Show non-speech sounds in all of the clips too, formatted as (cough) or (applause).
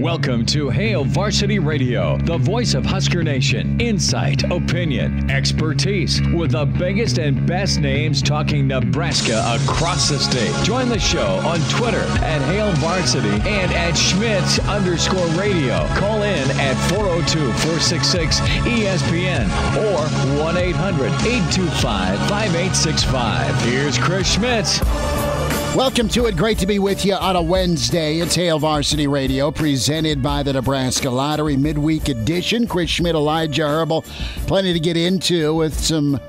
Welcome to Hail Varsity Radio, the voice of Husker Nation. Insight, opinion, expertise, with the biggest and best names talking Nebraska across the state. Join the show on Twitter at Hail Varsity and at Schmidt underscore radio. Call in at 402 466 ESPN or 1 800 825 5865. Here's Chris Schmidt. Welcome to it. Great to be with you on a Wednesday. It's Hail Varsity Radio, presented by the Nebraska Lottery Midweek Edition. Chris Schmidt, Elijah Herbel. Plenty to get into with some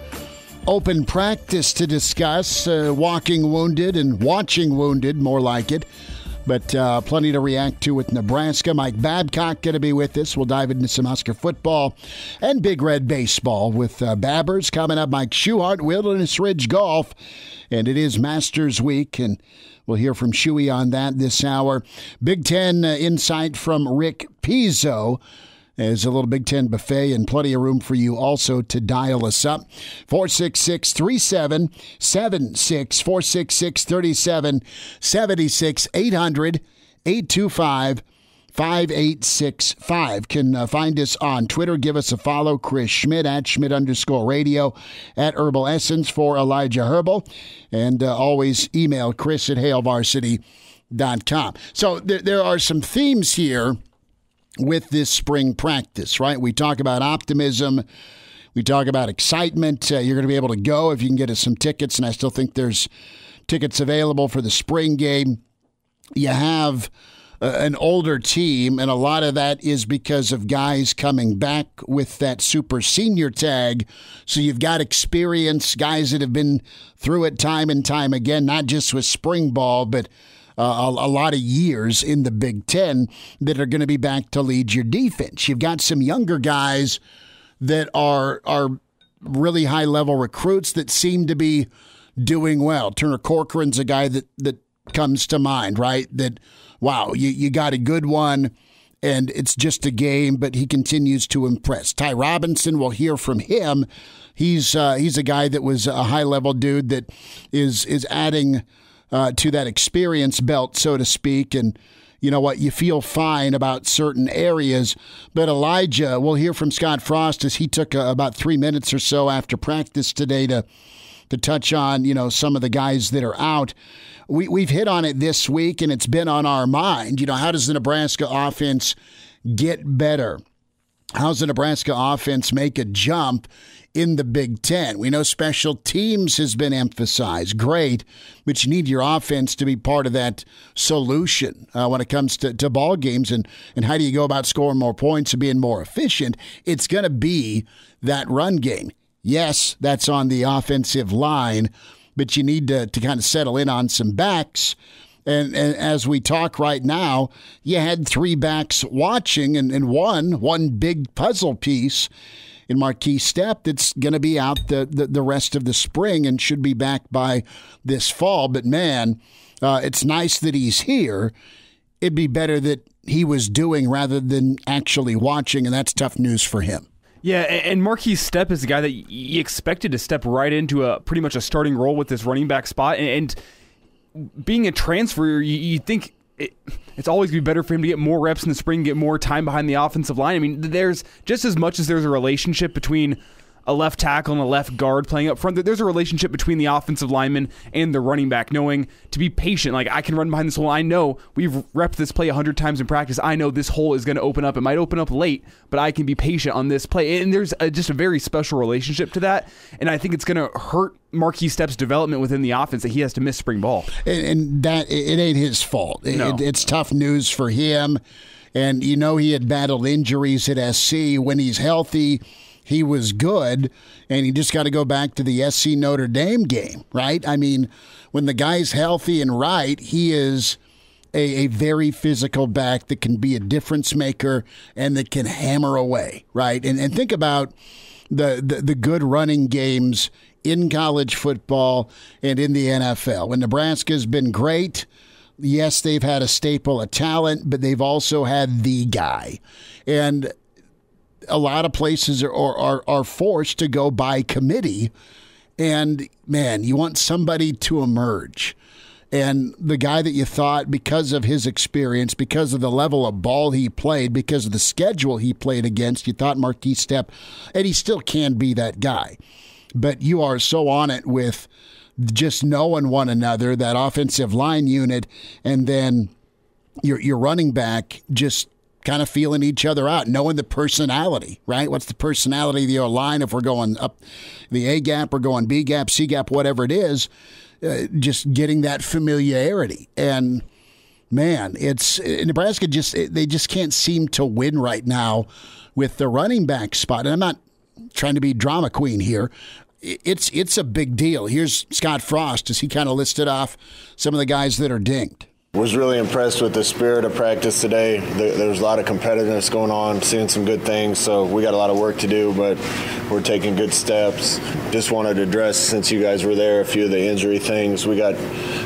open practice to discuss. Uh, walking wounded and watching wounded, more like it. But uh, plenty to react to with Nebraska. Mike Babcock going to be with us. We'll dive into some Husker football and Big Red baseball with uh, Babbers coming up. Mike Schuchart, Wilderness Ridge Golf and it is Masters Week, and we'll hear from Shuey on that this hour. Big Ten uh, insight from Rick Pizzo. There's a little Big Ten buffet and plenty of room for you also to dial us up. 466 3776 466 3776 800 825 5865. Can uh, find us on Twitter. Give us a follow. Chris Schmidt at Schmidt underscore radio at Herbal Essence for Elijah Herbel. And uh, always email Chris at HailVarsity.com. So th- there are some themes here with this spring practice, right? We talk about optimism. We talk about excitement. Uh, you're going to be able to go if you can get us some tickets, and I still think there's tickets available for the spring game. You have an older team, and a lot of that is because of guys coming back with that super senior tag. So you've got experience, guys that have been through it time and time again, not just with spring ball, but uh, a, a, lot of years in the Big Ten that are going to be back to lead your defense. You've got some younger guys that are are really high level recruits that seem to be doing well. Turner Corcoran's a guy that that comes to mind, right? That wow, you, you got a good one and it's just a game, but he continues to impress. Ty Robinson, we'll hear from him. He's uh, he's a guy that was a high level dude that is is adding uh, to that experience belt, so to speak, and you know what, you feel fine about certain areas. But Elijah, we'll hear from Scott Frost as he took uh, about three minutes or so after practice today to to touch on you know some of the guys that are out we, we've hit on it this week and it's been on our mind. You know, how does the Nebraska offense get better? How's the Nebraska offense make a jump in the Big Ten? We know special teams has been emphasized. Great, but you need your offense to be part of that solution uh, when it comes to, to ball games. And, and how do you go about scoring more points and being more efficient? It's going to be that run game. Yes, that's on the offensive line, but you need to, to kind of settle in on some backs. And, and, as we talk right now, you had three backs watching, and, and one one big puzzle piece in Markese Stepp that's going to be out the, the, the rest of the spring and should be back by this fall. But man, uh, it's nice that he's here. It'd be better that he was doing rather than actually watching, and that's tough news for him. Yeah, and Markese Stepp is the guy that you expected to step right into a pretty much a starting role with this running back spot. And, being a transfer, you, you think it, it's always be better for him to get more reps in the spring, get more time behind the offensive line. I mean, there's just as much as there's a relationship between a left tackle and a left guard playing up front. There's a relationship between the offensive lineman and the running back, knowing to be patient. Like I can run behind this hole. I know we've repped this play a hundred times in practice. I know this hole is going to open up. It might open up late, but I can be patient on this play. And there's a, just a very special relationship to that. And I think it's going to hurt Markese Stepp's development within the offense that he has to miss spring ball. And, and that it ain't his fault. No. It, it's tough news for him. And you know he had battled injuries at SC. When he's healthy he was good, and he just got to go back to the SC Notre Dame game, right? I mean, when the guy's healthy and right, he is a, a very physical back that can be a difference maker and that can hammer away, right? And and think about the, the, the good running games in college football and in the NFL. When Nebraska's been great, yes, they've had a staple of talent, but they've also had the guy. And a lot of places are, are, are forced to go by committee. And man, you want somebody to emerge. And the guy that you thought, because of his experience, because of the level of ball he played, because of the schedule he played against, you thought Markese Stepp, and he still can be that guy. But you are so on it with just knowing one another, that offensive line unit, and then your your running back just kind of feeling each other out, knowing the personality, right? What's the personality of the line if we're going up the A gap or going B gap, C gap, whatever it is, uh, just getting that familiarity. And man, it's Nebraska just they just can't seem to win right now with the running back spot. And I'm not trying to be drama queen here. It's it's a big deal. Here's Scott Frost as he kind of listed off some of the guys that are dinged was really impressed with the spirit of practice today. There, was a lot of competitiveness going on, seeing some good things. So we got a lot of work to do, but we're taking good steps. Just wanted to address, since you guys were there, a few of the injury things. We got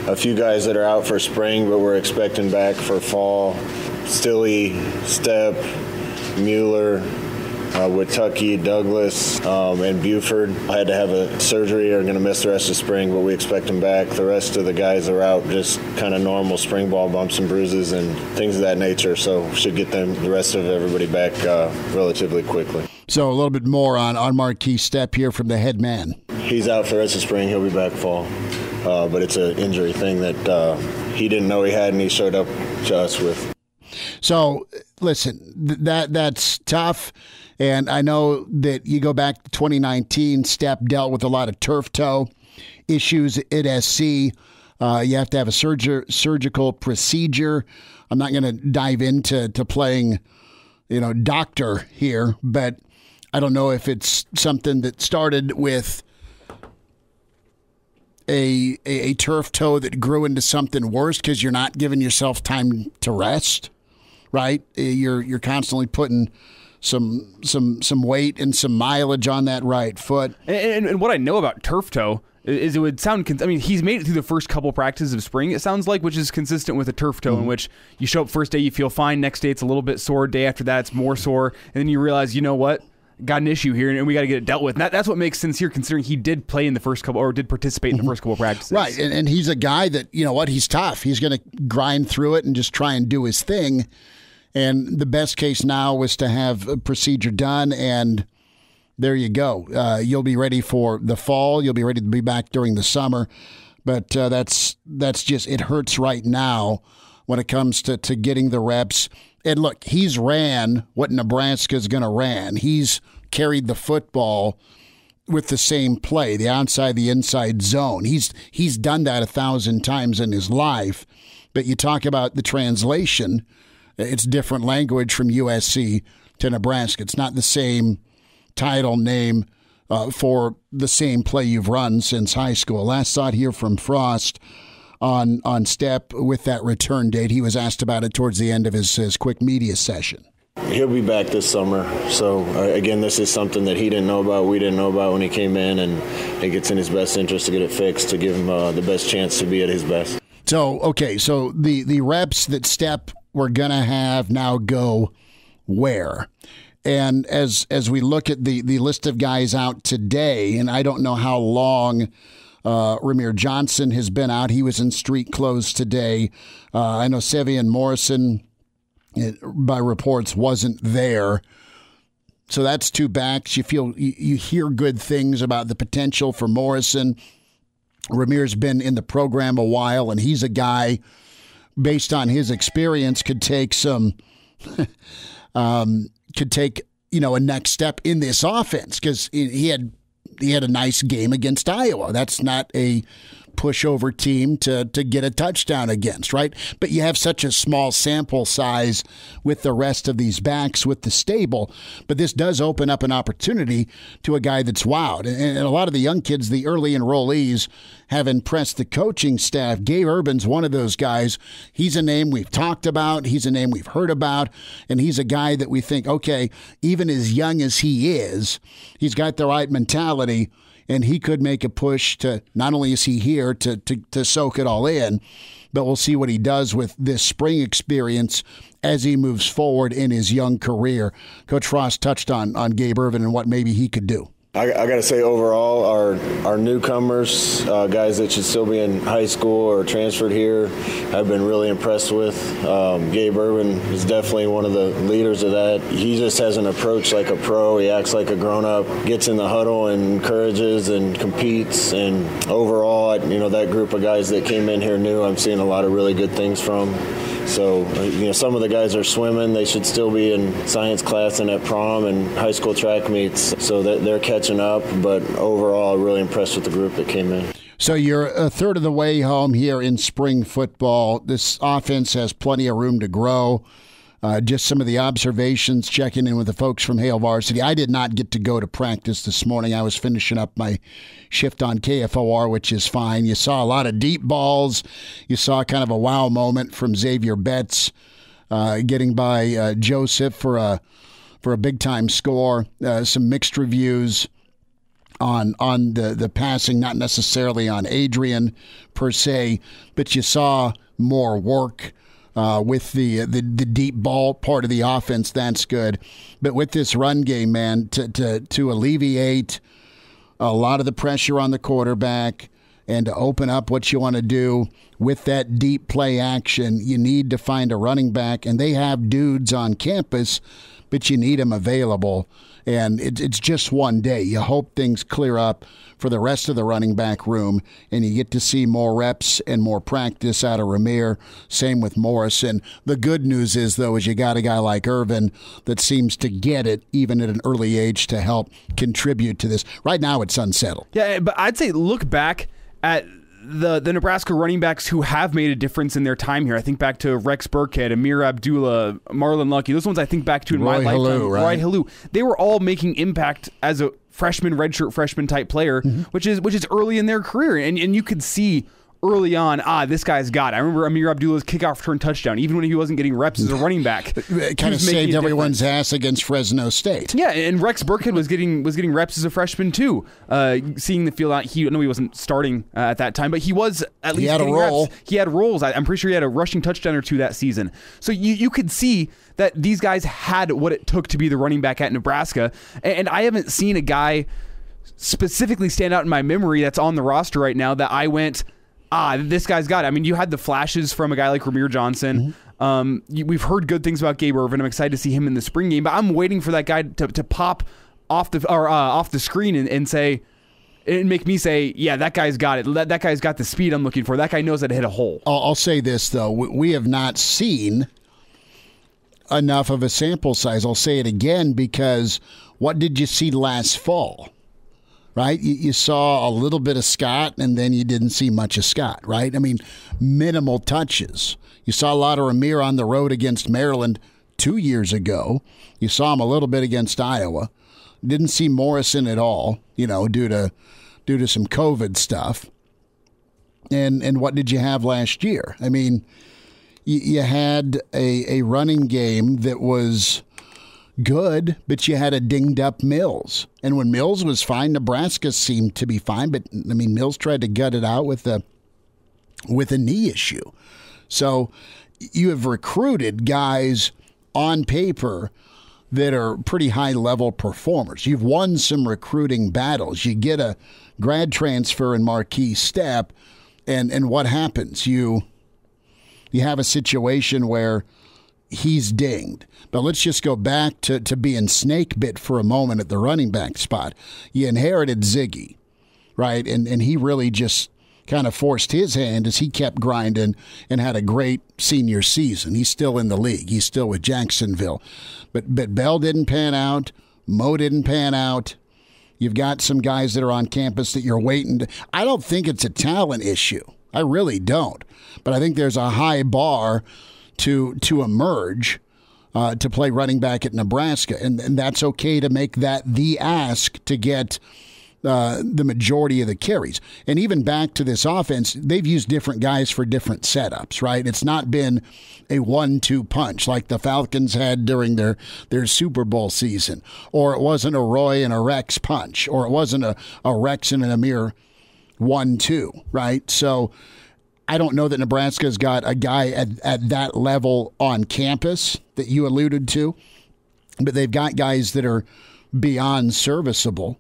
a few guys that are out for spring, but we're expecting back for fall. Stille, Stepp, Mueller, uh, with Tucky, Douglas, um, and Buford. I had to have a surgery. Are going to miss the rest of spring, but we expect them back. The rest of the guys are out, just kind of normal spring ball bumps and bruises and things of that nature. So should get them the rest of everybody back uh, relatively quickly. So a little bit more on on Markese Stepp here from the head man. He's out for the rest of spring. He'll be back fall. Uh, but it's an injury thing that uh, he didn't know he had, and he showed up to us with. So, listen, th- that that's tough. And I know that you go back to 2019, Stepp dealt with a lot of turf toe issues at SC. Uh, you have to have a surger, surgical procedure. I'm not going to dive into to playing, you know, doctor here, but I don't know if it's something that started with a, a, a turf toe that grew into something worse because you're not giving yourself time to rest, right? You're you're constantly putting some some some weight and some mileage on that right foot. And, and, what I know about turf toe is it would sound. I mean, he's made it through the first couple practices of spring. It sounds like, which is consistent with a turf toe, mm-hmm. in which you show up first day you feel fine, next day it's a little bit sore, day after that it's more sore, and then you realize, you know what, got an issue here, and we got to get it dealt with. That, that's what makes sense here, considering he did play in the first couple or did participate in the mm-hmm. first couple practices. Right, and, and he's a guy that you know what he's tough. He's going to grind through it and just try and do his thing. And the best case now was to have a procedure done, and there you go. Uh, you'll be ready for the fall. You'll be ready to be back during the summer. But uh, that's that's just it hurts right now when it comes to to getting the reps. And look, he's ran what Nebraska's going to ran. He's carried the football with the same play, the outside, the inside zone. He's he's done that a thousand times in his life. But you talk about the translation it's different language from USC to Nebraska. It's not the same title name uh, for the same play you've run since high school. Last thought here from Frost on on Stepp with that return date. He was asked about it towards the end of his, his quick media session. He'll be back this summer. So uh, again, this is something that he didn't know about. We didn't know about when he came in, and it gets in his best interest to get it fixed to give him uh, the best chance to be at his best. So okay, so the the reps that Stepp we're going to have now go where? And as as we look at the the list of guys out today, and I don't know how long uh, Rahmir Johnson has been out. He was in street clothes today. Uh, I know Sevion Morrison, it, by reports, wasn't there. So that's two backs. You feel you, you hear good things about the potential for Morrison. Rahmir's been in the program a while, and he's a guy based on his experience, could take some, (laughs) um, could take you know a next step in this offense because he had he had a nice game against Iowa. That's not a pushover team to to get a touchdown against, right? But you have such a small sample size with the rest of these backs with the stable. But this does open up an opportunity to a guy that's wowed. And, and a lot of the young kids, the early enrollees, have impressed the coaching staff. Gabe Ervin's one of those guys. He's a name we've talked about, he's a name we've heard about, and he's a guy that we think, okay, even as young as he is, he's got the right mentality and he could make a push to not only is he here to, to, to soak it all in, but we'll see what he does with this spring experience as he moves forward in his young career. Coach Frost touched on on Gabe Ervin and what maybe he could do. I, I got to say, overall, our our newcomers, uh, guys that should still be in high school or transferred here, I've been really impressed with. Um, Gabe Ervin is definitely one of the leaders of that. He just has an approach like a pro. He acts like a grown up, gets in the huddle and encourages and competes. And overall, you know, that group of guys that came in here new, I'm seeing a lot of really good things from. So, uh, you know, some of the guys are swimming. They should still be in science class and at prom and high school track meets. So that they're catching up. But overall, really impressed with the group that came in. So you're a third of the way home here in spring football. This offense has plenty of room to grow. Uh, just some of the observations, checking in with the folks from Hail Varsity. I did not get to go to practice this morning. I was finishing up my shift on KFOR, which is fine. You saw a lot of deep balls. You saw kind of a wow moment from Zavier Betts uh, getting by uh, Joseph for a for a big time score. Uh, some mixed reviews on on the the passing, not necessarily on Adrian per se, but you saw more work uh, with the, the the deep ball part of the offense. That's good, but with this run game, man, to to to alleviate a lot of the pressure on the quarterback and to open up what you want to do with that deep play action, you need to find a running back, and they have dudes on campus, but you need them available and it, it's just one day. You hope things clear up for the rest of the running back room, and you get to see more reps and more practice out of Rahmir. Same with Morrison. The good news is, though, is you got a guy like Ervin that seems to get it even at an early age to help contribute to this. Right now, it's unsettled. Yeah, but I'd say look back at the the Nebraska running backs who have made a difference in their time here. I think back to Rex Burkhead, Ameer Abdullah, Marlon Lucky. Those ones I think back to in Roy my Helu, lifetime. right? Roy Helu. They were all making impact as a freshman, redshirt freshman type player, mm-hmm. which is which is early in their career, and and you could see early on, ah, this guy's got it. I remember Ameer Abdullah's kickoff return touchdown, even when he wasn't getting reps as a running back. (laughs) It kind of saved everyone's ass against Fresno State. Yeah, and Rex Burkhead was getting was getting reps as a freshman too. Uh, seeing the field out, he no, he wasn't starting uh, at that time, but he was at least he had a role. Reps. He had roles. I, am pretty sure he had a rushing touchdown or two that season. So you you could see that these guys had what it took to be the running back at Nebraska, and, and I haven't seen a guy specifically stand out in my memory that's on the roster right now that I went ah, this guy's got it. I mean, you had the flashes from a guy like Rahmir Johnson. Mm-hmm. Um, we've heard good things about Gabe Ervin. I'm excited to see him in the spring game, but I'm waiting for that guy to, to pop off the or uh, off the screen and, and say and make me say, yeah, that guy's got it. That, that guy's got the speed I'm looking for. That guy knows how to hit a hole. I'll, I'll say this though: we have not seen enough of a sample size. I'll say it again because what did you see last fall? Right? You, you, saw a little bit of Scott, and then you didn't see much of Scott, right? I mean, minimal touches. You saw a lot of Rahmir on the road against Maryland two years ago. You saw him a little bit against Iowa. Didn't see Morrison at all, you know, due to due to some COVID stuff. And and what did you have last year? I mean, you, you had a, a running game that was good, but you had a dinged up Mills. And when Mills was fine, Nebraska seemed to be fine. But I mean, Mills tried to gut it out with a with a knee issue. So you have recruited guys on paper that are pretty high level performers. You've won some recruiting battles. You get a grad transfer and Markese Stepp, and and what happens? You you have a situation where he's dinged. But let's just go back to, to being snake bit for a moment at the running back spot. You inherited Ziggy, right? And and he really just kind of forced his hand as he kept grinding and had a great senior season. He's still in the league. He's still with Jacksonville. But but Bell didn't pan out. Mo didn't pan out. You've got some guys that are on campus that you're waiting to. I don't think it's a talent issue. I really don't. But I think there's a high bar to to emerge uh, to play running back at Nebraska, and, and that's okay to make that the ask to get. Uh, the majority of the carries. And even back to this offense, they've used different guys for different setups, right? It's not been a one two punch like the Falcons had during their, their Super Bowl season, or it wasn't a Roy and a Rex punch, or it wasn't a, a Rex and an Ameer one two, right? So I don't know that Nebraska's got a guy at, at that level on campus that you alluded to, but they've got guys that are beyond serviceable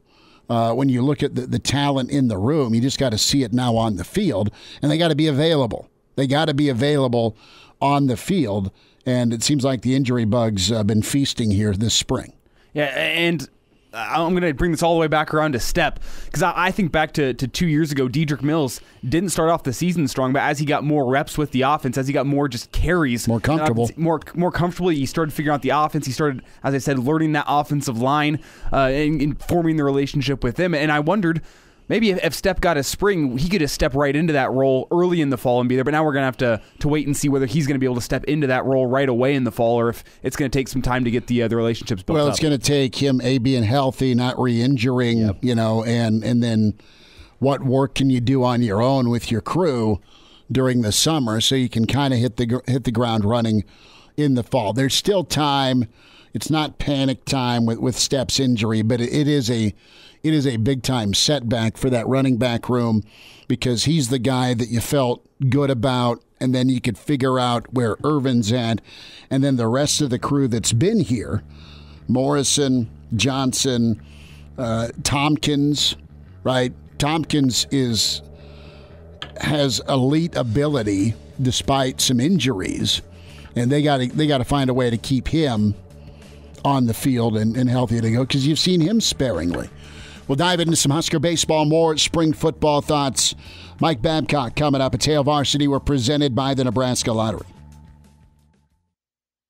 uh, when you look at the, the talent in the room. You just got to see it now on the field, and they got to be available. They got to be available on the field, and it seems like the injury bugs have been feasting here this spring. Yeah, and I'm going to bring this all the way back around to Stepp because I, I, think back to, to two years ago, Dedrick Mills didn't start off the season strong, but as he got more reps with the offense, as he got more just carries, more comfortable, uh, more more comfortable, he started figuring out the offense. He started, as I said, learning that offensive line uh, and, and forming the relationship with them. And I wondered maybe if, if Stepp got a spring, he could have stepped right into that role early in the fall and be there. But now we're going to have to to wait and see whether he's going to be able to step into that role right away in the fall, or if it's going to take some time to get the uh, the relationships built. Well, it's going to take him a being healthy, not re-injuring, yep. you know, and and then what work can you do on your own with your crew during the summer so you can kind of hit the hit the ground running in the fall. There's still time. It's not panic time with with Stepp's injury, but it, it is a it is a big time setback for that running back room because he's the guy that you felt good about, and then you could figure out where Ervin's at, and then the rest of the crew that's been here Morrison, Johnson, uh, Thompkins, right? Thompkins is has elite ability despite some injuries, and they got they got to find a way to keep him on the field and, and healthy to go because you've seen him sparingly. We'll dive into some Husker baseball, more spring football thoughts. Mike Babcock coming up at Hail Varsity. We're presented by the Nebraska Lottery.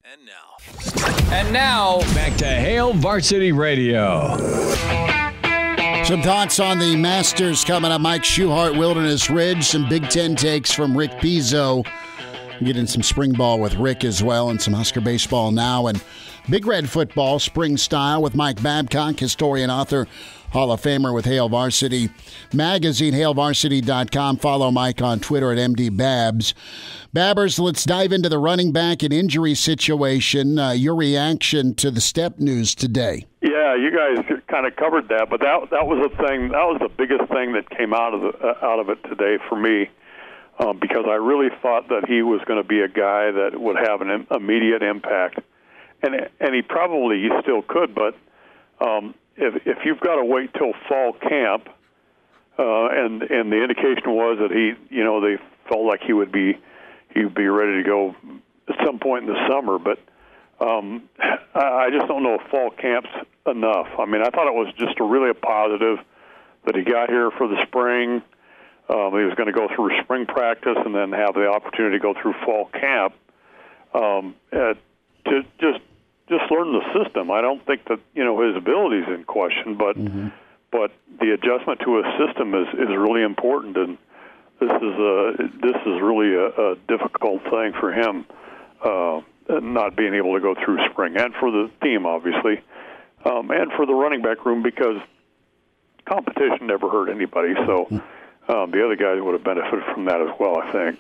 And now. And now, back to Hail Varsity Radio. Some thoughts on the Masters coming up. Mike Schuchart, Wilderness Ridge. Some Big Ten takes from Rick Pizzo. Getting some spring ball with Rick as well, and some Husker baseball now. And Big Red football, spring style, with Mike Babcock, historian, author, Hall of Famer with Hail Varsity Magazine, hailvarsity.com. Follow Mike on Twitter at MDBabs. Babbers, let's dive into the running back and injury situation. Uh, your reaction to the Stepp news today? Yeah, you guys kind of covered that, but that that was the thing. That was the biggest thing that came out of the, uh, out of it today for me, um, because I really thought that he was going to be a guy that would have an immediate impact, and and he probably still could, but um, if if you've got to wait till fall camp, uh, and and the indication was that he, you know, they felt like he would be he would be ready to go at some point in the summer, but um, I, I just don't know if fall camp's enough. I mean, I thought it was just a really a positive that he got here for the spring. Um, he was going to go through spring practice and then have the opportunity to go through fall camp. Um, uh, to just just learn the system. I don't think that you know his ability is in question, but mm-hmm. but the adjustment to a system is is really important, and this is a this is really a, a difficult thing for him, uh, not being able to go through spring, and for the team obviously, um, and for the running back room because competition never hurt anybody. So. Mm-hmm. Um, the other guys would have benefited from that as well, I think.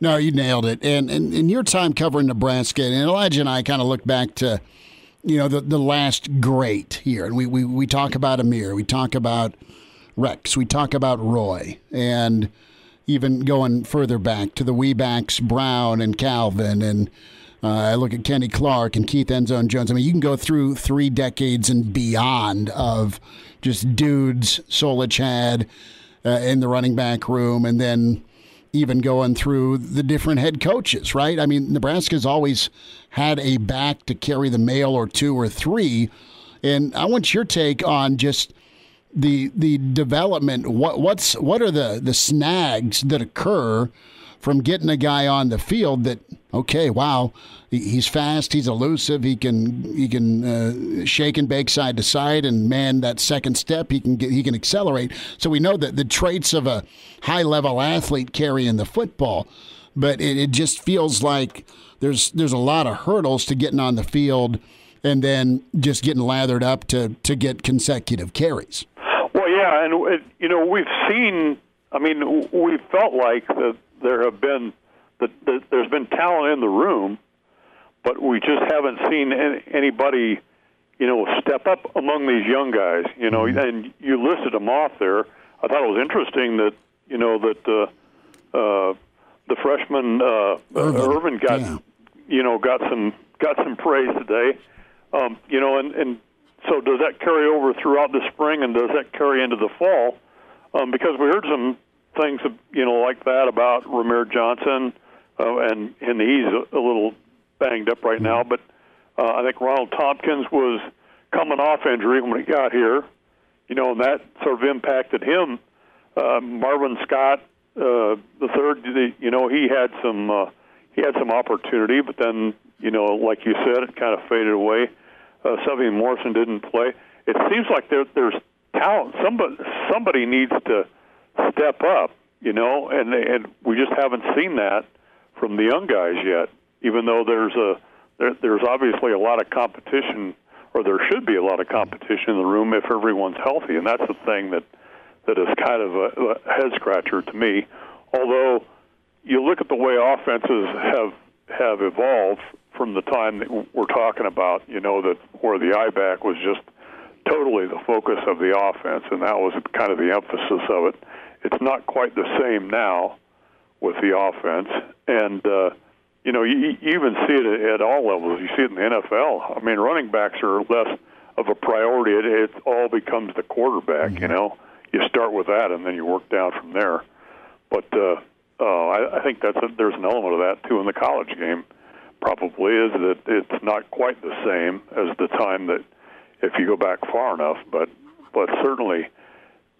No, you nailed it. And, and in your time covering Nebraska, and Elijah and I kind of look back to, you know, the, the last great here. And we, we, we talk about Ameer, we talk about Rex, we talk about Roy, and even going further back to the Weebacks, Brown and Calvin, and uh, I look at Kenny Clark and Keith Endzone Jones. I mean, you can go through three decades and beyond of just dudes Solich had uh, in the running back room, and then even going through the different head coaches, right? I mean, Nebraska's always had a back to carry the mail or two or three. And I want your take on just the the development. What what's what are the the snags that occur from getting a guy on the field that okay, wow, he's fast, he's elusive, he can he can uh, shake and bake side to side, and man, that second step he can get, he can accelerate. So we know that the traits of a high level athlete carrying the football, but it, it just feels like there's there's a lot of hurdles to getting on the field, and then just getting lathered up to to get consecutive carries. Well, yeah, and you know we've seen. I mean, we felt like that there have been that the, there's been talent in the room, but we just haven't seen any, anybody, you know, step up among these young guys. You know, mm-hmm. and you listed them off there. I thought it was interesting that you know that uh, uh, the freshman uh, Ervin. Ervin got yeah. you know got some got some praise today. Um, you know, and, and so does that carry over throughout the spring, and does that carry into the fall? Um, because we heard some things, you know, like that about Rahmir Johnson, uh, and and he's a, a little banged up right now. But uh, I think Ronald Thompkins was coming off injury when he got here, you know, and that sort of impacted him. Uh, Marvin Scott, uh, the third, you know, he had some uh, he had some opportunity, but then you know, like you said, it kind of faded away. Uh, Sevion Morrison didn't play. It seems like there, there's talent. Somebody somebody needs to step up, you know, and and we just haven't seen that from the young guys yet. Even though there's a there, there's obviously a lot of competition, or there should be a lot of competition in the room if everyone's healthy, and that's the thing that that is kind of a, a head scratcher to me. Although you look at the way offenses have have evolved from the time that we're talking about, you know, that where the I back was just totally the focus of the offense, and that was kind of the emphasis of it. It's not quite the same now with the offense, and uh, you know, you, you even see it at all levels. You see it in the NFL. I mean, running backs are less of a priority. It, it all becomes the quarterback. Mm-hmm. You know, you start with that, and then you work down from there. But uh, uh, I, I think that's a, there's an element of that too in the college game. Probably is that it's not quite the same as the time that if you go back far enough, but but certainly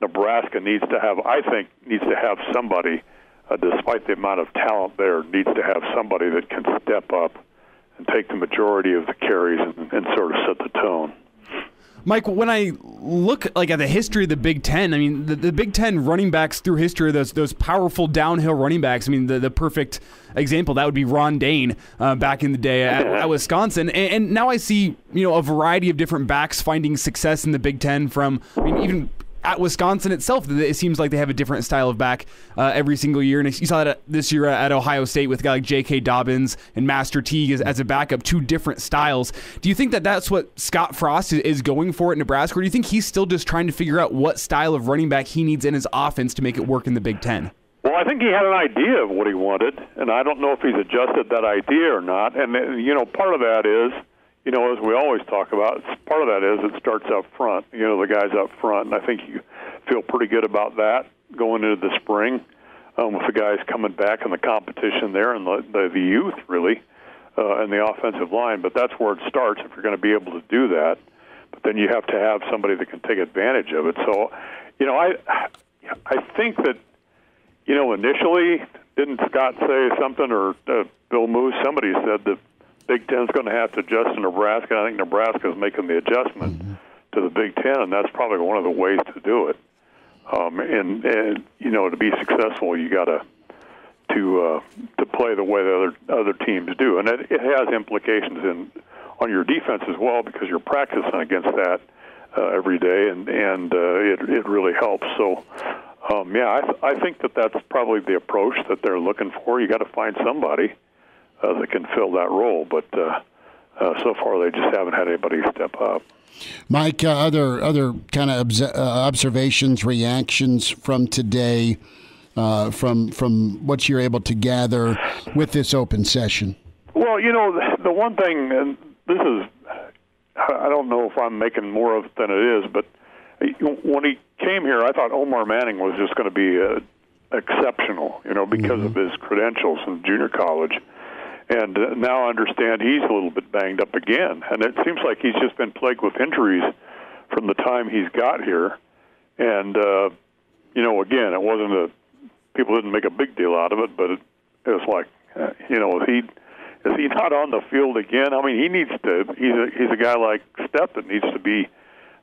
Nebraska needs to have. I think needs to have somebody, uh, despite the amount of talent there, needs to have somebody that can step up and take the majority of the carries and, and sort of set the tone. Mike, when I look like at the history of the Big Ten, I mean the, the Big Ten running backs through history, those those powerful downhill running backs. I mean the, the perfect example that would be Ron Dayne uh, back in the day at, (laughs) at Wisconsin, and, and, now I see you know a variety of different backs finding success in the Big Ten. From I mean even at Wisconsin itself, it seems like they have a different style of back uh, every single year. And you saw that this year at Ohio State with a guy like J.K. Dobbins and Master Teague as, as, a backup, two different styles. Do you think that that's what Scott Frost is going for at Nebraska, or do you think he's still just trying to figure out what style of running back he needs in his offense to make it work in the Big Ten? Well, I think he had an idea of what he wanted, and I don't know if he's adjusted that idea or not. And, you know, part of that is you know, as we always talk about, part of that is it starts up front. You know, the guys up front, and I think you feel pretty good about that going into the spring um, with the guys coming back in the competition there and the the, the youth really uh, and the offensive line. But that's where it starts if you're going to be able to do that. But then you have to have somebody that can take advantage of it. So, you know, I I think that you know initially didn't Scott say something or uh, Bill Moos somebody said that Big Ten's going to have to adjust to Nebraska. I think Nebraska is making the adjustment mm-hmm. to the Big Ten, and that's probably one of the ways to do it. Um, and and you know to be successful, you got to to uh, to play the way the other other teams do, and it, it has implications in on your defense as well because you're practicing against that uh, every day, and and uh, it it really helps. So. Um, yeah, I, th- I think that that's probably the approach that they're looking for. You got to find somebody uh, that can fill that role. But uh, uh, so far, they just haven't had anybody step up. Mike, uh, other other kind of obs- uh, observations, reactions from today, uh, from from what you're able to gather with this open session. Well, you know, the one thing, and this is, I don't know if I'm making more of it than it is, but when he came here, I thought Omar Manning was just going to be uh, exceptional, you know, because mm-hmm. of his credentials in junior college and uh, now I understand he's a little bit banged up again. And it seems like he's just been plagued with injuries from the time he's got here. And uh, you know, again, it wasn't a people didn't make a big deal out of it, but it, it was like, uh, you know, is he is he not on the field again? I mean, he needs to. He's a he's a guy like Stepp that needs to be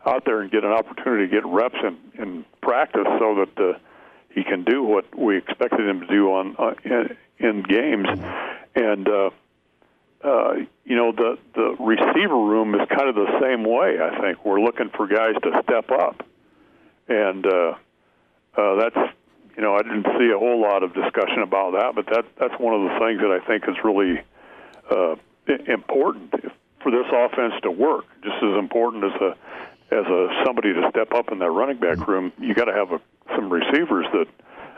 out there and get an opportunity to get reps in in practice so that uh, he can do what we expected him to do on uh, in, in games and uh, uh, you know the the receiver room is kind of the same way. I think we're looking for guys to step up, and uh, uh, that's you know I didn't see a whole lot of discussion about that, but that that's one of the things that I think is really uh, important for this offense to work. Just as important as a as a somebody to step up in that running back room, you got to have a, some receivers that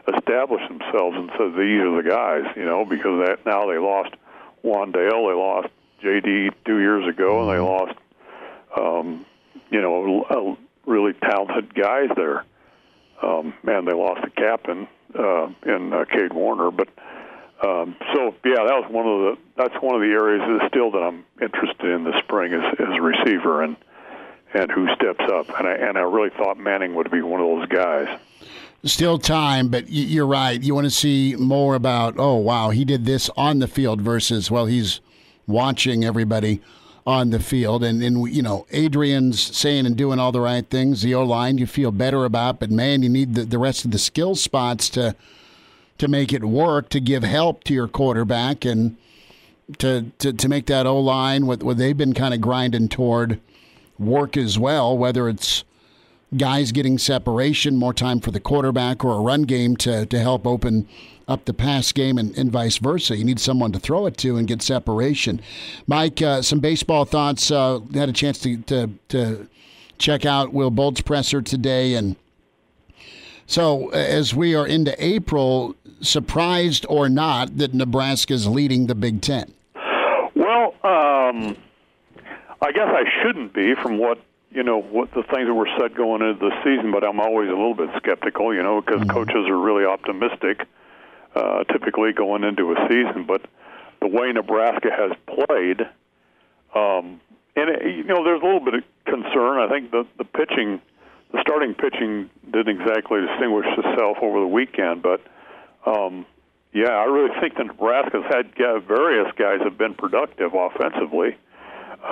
establish themselves and say these are the guys, you know, because that, now they lost Wan'Dale, they lost JD two years ago, and they mm-hmm. lost, um, you know, really talented guys there. Um, man, they lost the captain uh, in uh, Cade Warner, but um, so yeah, that was one of the that's one of the areas that still that I'm interested in this spring is, is receiver and and who steps up, and I and I really thought Manning would be one of those guys. Still time, but you're right. You want to see more about oh wow he did this on the field versus well he's watching everybody on the field. And, and you know, Adrian's saying and doing all the right things. The O line you feel better about, but man, you need the, the rest of the skill spots to to make it work, to give help to your quarterback, and to to, to make that O line what, what they've been kind of grinding toward work as well. Whether it's guys getting separation, more time for the quarterback, or a run game to to help open up the pass game and, and, vice versa. You need someone to throw it to and get separation. Mike, uh, some baseball thoughts. Uh, had a chance to, to, to check out Will Bolt's presser today, and so as we are into April, surprised or not that Nebraska is leading the Big Ten. Well, um, I guess I shouldn't be from what you know what the things that were said going into the season, but I'm always a little bit skeptical, you know, because mm-hmm. coaches are really optimistic uh, typically going into a season. But the way Nebraska has played, um, and it, you know, there's a little bit of concern. I think the the pitching, the starting pitching, didn't exactly distinguish itself over the weekend. But um, yeah, I really think that Nebraska's had uh, various guys have been productive offensively. Uh,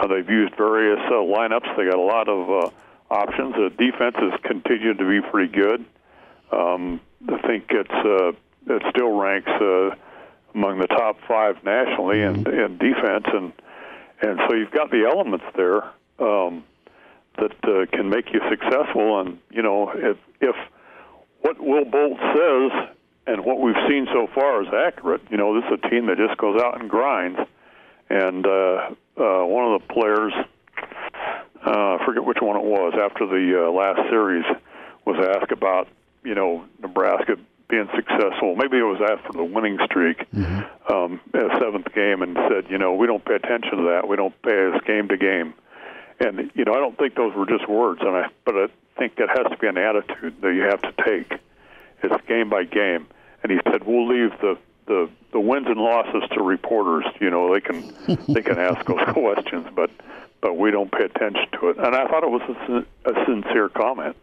they've used various uh, lineups. They got a lot of uh, options. The defense has continued to be pretty good. Um, I think it's uh, it still ranks uh, among the top five nationally in, mm-hmm. in defense, and and so you've got the elements there um, that uh, can make you successful. And you know, if if what Will Bolt says and what we've seen so far is accurate, you know, this is a team that just goes out and grinds. And uh, uh, one of the players, uh, I forget which one it was, after the uh, last series, was asked about you know Nebraska being successful. Maybe it was after the winning streak, mm-hmm. um, seventh game, and said, you know, we don't pay attention to that. We don't pay us game to game. And you know, I don't think those were just words, and I, but I think that has to be an attitude that you have to take. It's game by game. And he said, we'll leave the the the wins and losses to reporters. You know, they can (laughs) they can ask those questions, but but we don't pay attention to it. And I thought it was a, a sincere comment.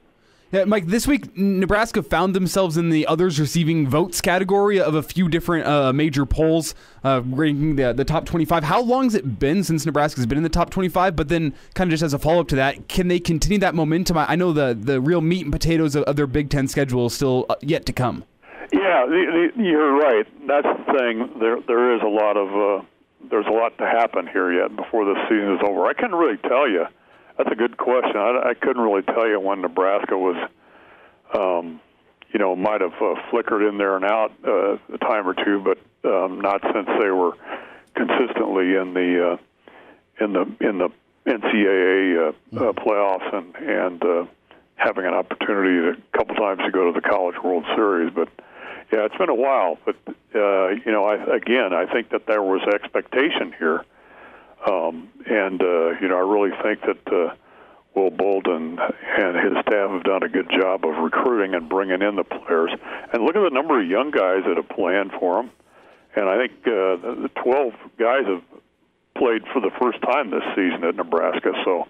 Yeah, Mike, this week Nebraska found themselves in the others receiving votes category of a few different uh, major polls uh, ranking the, the top 25. How long has it been since Nebraska's been in the top 25? But then, kind of just as a follow up to that, can they continue that momentum? I, I know the, the real meat and potatoes of, of their Big Ten schedule is still uh, yet to come. Yeah, the, the, you're right. That's the thing. There, there is a lot of uh, there's a lot to happen here yet before the season is over. I can't really tell you that's a good question. I, I couldn't really tell you when Nebraska was, um, you know, might have uh, flickered in there and out uh, a time or two, but um, not since they were consistently in the uh, in the in the NCAA uh, uh, mm-hmm. playoffs and and uh, having an opportunity to, a couple times to go to the College World Series. But yeah, it's been a while. But uh, you know, I, again, I think that there was expectation here um, and uh, you know, I really think that uh, Will Bolden and his staff have done a good job of recruiting and bringing in the players. And look at the number of young guys that have planned for them. And I think uh, the 12 guys have played for the first time this season at Nebraska. So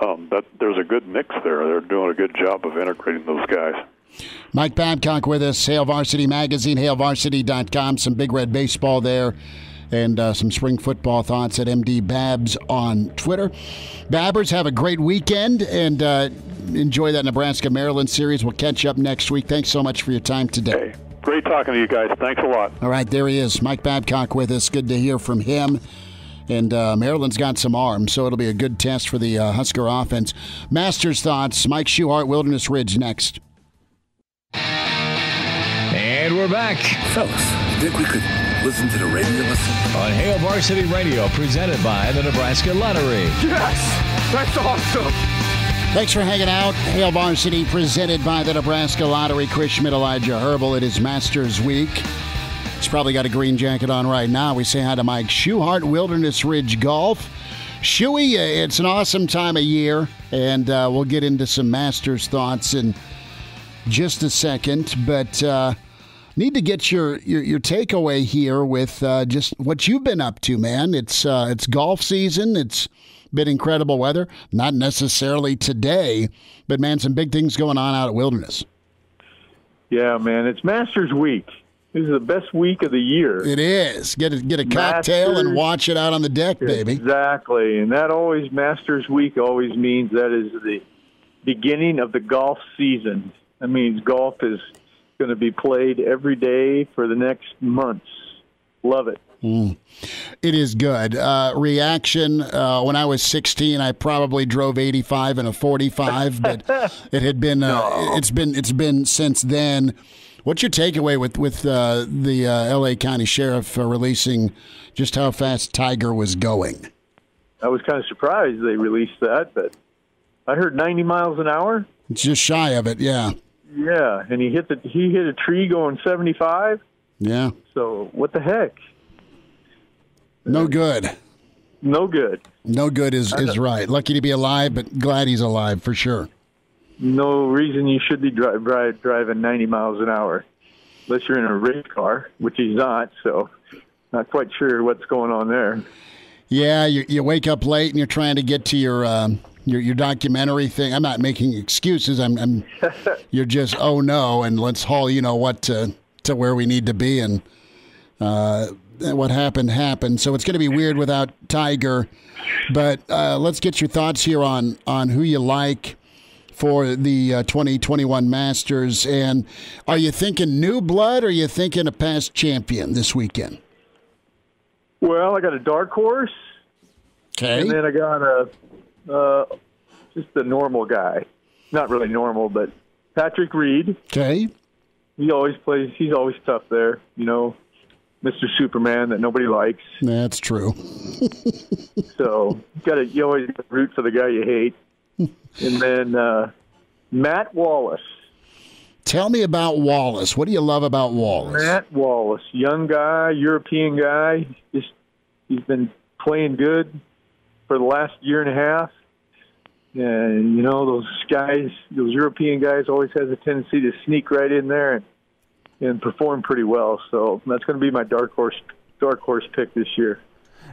um, that there's a good mix there. They're doing a good job of integrating those guys. Mike Babcock with us, Hail Varsity Magazine, hailvarsity.com. Some big red baseball there and uh, some spring football thoughts at MD Babs on Twitter. Babbers, have a great weekend and uh, enjoy that Nebraska Maryland series. We'll catch up next week. Thanks so much for your time today. Hey, great talking to you guys. Thanks a lot. All right, there he is, Mike Babcock with us. Good to hear from him. And uh, Maryland's got some arms, so it'll be a good test for the uh, Husker offense. Masters thoughts. Mike Schuchart, Wilderness Ridge next. We're back. Fellas, think we could listen to the radio listen? On Hail Varsity Radio, presented by the Nebraska Lottery. Yes! That's awesome! Thanks for hanging out. Hail Varsity, presented by the Nebraska Lottery. Chris Schmidt, Elijah Herbel. It is Masters Week. He's probably got a green jacket on right now. We say hi to Mike Schuchart, Wilderness Ridge Golf. Shuey, uh, it's an awesome time of year, and uh, we'll get into some Masters thoughts in just a second. But uh, need to get your your, your takeaway here with uh, just what you've been up to, man. It's uh, it's golf season. It's been incredible weather. Not necessarily today, but man, some big things going on out at Wilderness. Yeah, man, it's Masters Week. This is the best week of the year. It is. Get a, get a cocktail Masters. and watch it out on the deck, baby. Exactly, and that always Masters Week always means that is the beginning of the golf season. That means golf is going to be played every day for the next months. Love it. It is good. Uh, reaction uh, when I was 16, I probably drove 85 and a 45, but (laughs) it had been uh, it's been it's been since then. What's your takeaway with with uh, the uh, L.A. County Sheriff uh, releasing just how fast Tiger was going? I was kind of surprised they released that, but I heard 90 miles an hour. It's just shy of it, yeah, Yeah, and he hit the he hit a tree going 75. yeah. So what the heck? No good. No good. No good is is right. Lucky to be alive, but glad he's alive for sure. No reason you should be dri- dri- driving 90 miles an hour, unless you're in a race car, which he's not. So, not quite sure what's going on there. Yeah, you, you wake up late and you're trying to get to your um, your your documentary thing. I'm not making excuses. I'm, I'm (laughs) you're just oh no, and let's haul you know what to to where we need to be, and uh, what happened happened. So it's going to be weird without Tiger. But uh, let's get your thoughts here on on who you like for the uh, 2021 Masters, and are you thinking new blood or are you thinking a past champion this weekend? Well, I got a dark horse, Okay. and then I got a uh, just a normal guy. Not really normal, but Patrick Reed. Okay. He always plays. He's always tough there. You know, Mr. Superman that nobody likes. That's true. (laughs) So you got to you always root for the guy you hate. and then uh, Matt Wallace. Tell me about Wallace. What do you love about Wallace? Matt Wallace, young guy, European guy. Just he's been playing good for the last year and a half. And you know those guys, those European guys, always has a tendency to sneak right in there and and perform pretty well. So that's going to be my dark horse dark horse pick this year.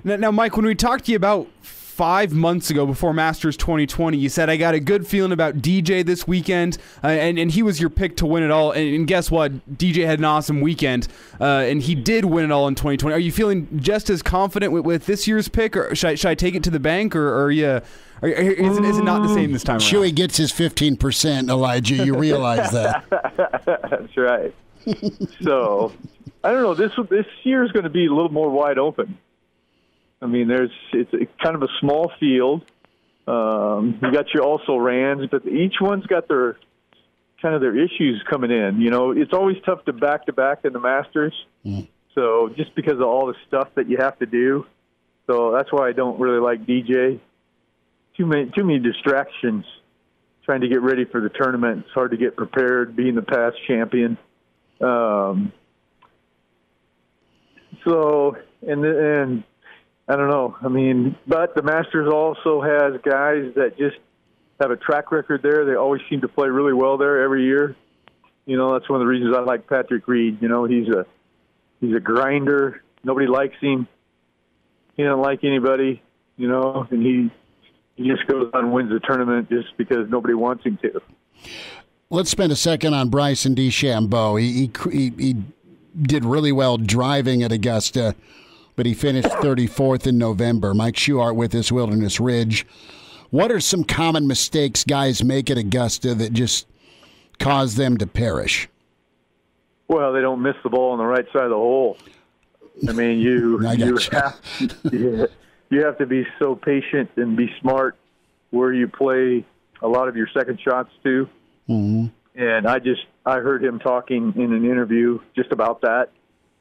Now, now, Mike, when we talked to you about five months ago before Masters 2020, you said, I got a good feeling about DJ this weekend, uh, and, and he was your pick to win it all. And, and guess what? DJ had an awesome weekend, uh, and he did win it all in 2020. Are you feeling just as confident with, with this year's pick, or should I, should I take it to the bank, or, or are you. Are, is, it, is it not the same this time around? Chewy gets his 15%, Elijah. You realize that. (laughs) That's right. so I don't know. This this year is going to be a little more wide open. I mean, there's it's kind of a small field. Um, you got your also rans, but each one's got their kind of their issues coming in. You know, it's always tough to back to back in the Masters. So just because of all the stuff that you have to do, so that's why I don't really like DJ. Too many too many distractions trying to get ready for the tournament. It's hard to get prepared, being the past champion. Um, so, and and I don't know. I mean, but the Masters also has guys that just have a track record there. They always seem to play really well there every year. You know, that's one of the reasons I like Patrick Reed. You know, he's a he's a grinder. Nobody likes him. He doesn't like anybody. You know, and he he just goes on and wins the tournament just because nobody wants him to. Let's spend a second on Bryson DeChambeau. He, he, he, he did really well driving at Augusta, but he finished 34th in November. Mike Schuchart with this Wilderness Ridge. What are some common mistakes guys make at Augusta that just cause them to perish? Well, they don't miss the ball on the right side of the hole. I mean, you (laughs) I you have yeah, you have to be so patient and be smart where you play a lot of your second shots too. Mm-hmm. And I just I heard him talking in an interview just about that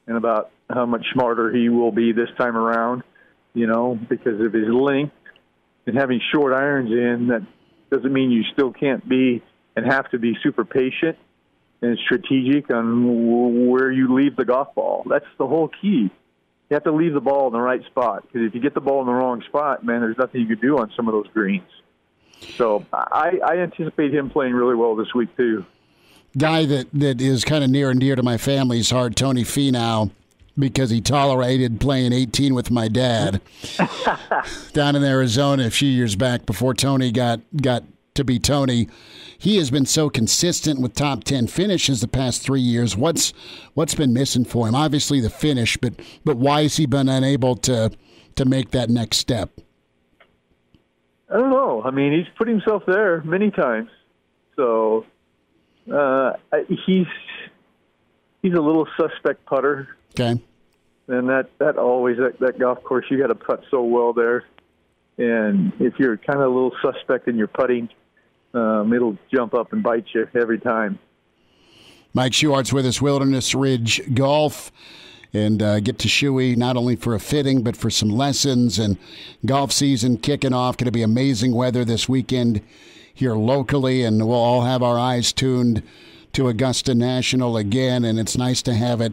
and about how much smarter he will be this time around. You know, because of his length and having short irons in. That doesn't mean you still can't be and have to be super patient and strategic on where you leave the golf ball. That's the whole key. you have to leave the ball in the right spot because if you get the ball in the wrong spot, man, there's nothing you can do on some of those greens. So I, I anticipate him playing really well this week too. Guy that, that is kind of near and dear to my family's heart, Tony Finau, because he tolerated playing 18 with my dad (laughs) down in Arizona a few years back before Tony got got to be Tony. He has been so consistent with top 10 finishes the past 3 years. What's what's been missing for him? Obviously the finish, but but why has he been unable to to make that next step? I don't know. I mean, he's put himself there many times. So uh, he's he's a little suspect putter. Okay. And that that always that, that golf course you got to putt so well there, and if you're kind of a little suspect in your putting, um, it'll jump up and bite you every time. Mike Schuchart's with us, Wilderness Ridge Golf, and uh, get to Shuey not only for a fitting but for some lessons and golf season kicking off. Going to be amazing weather this weekend here locally, and we'll all have our eyes tuned to Augusta National again. And it's nice to have it.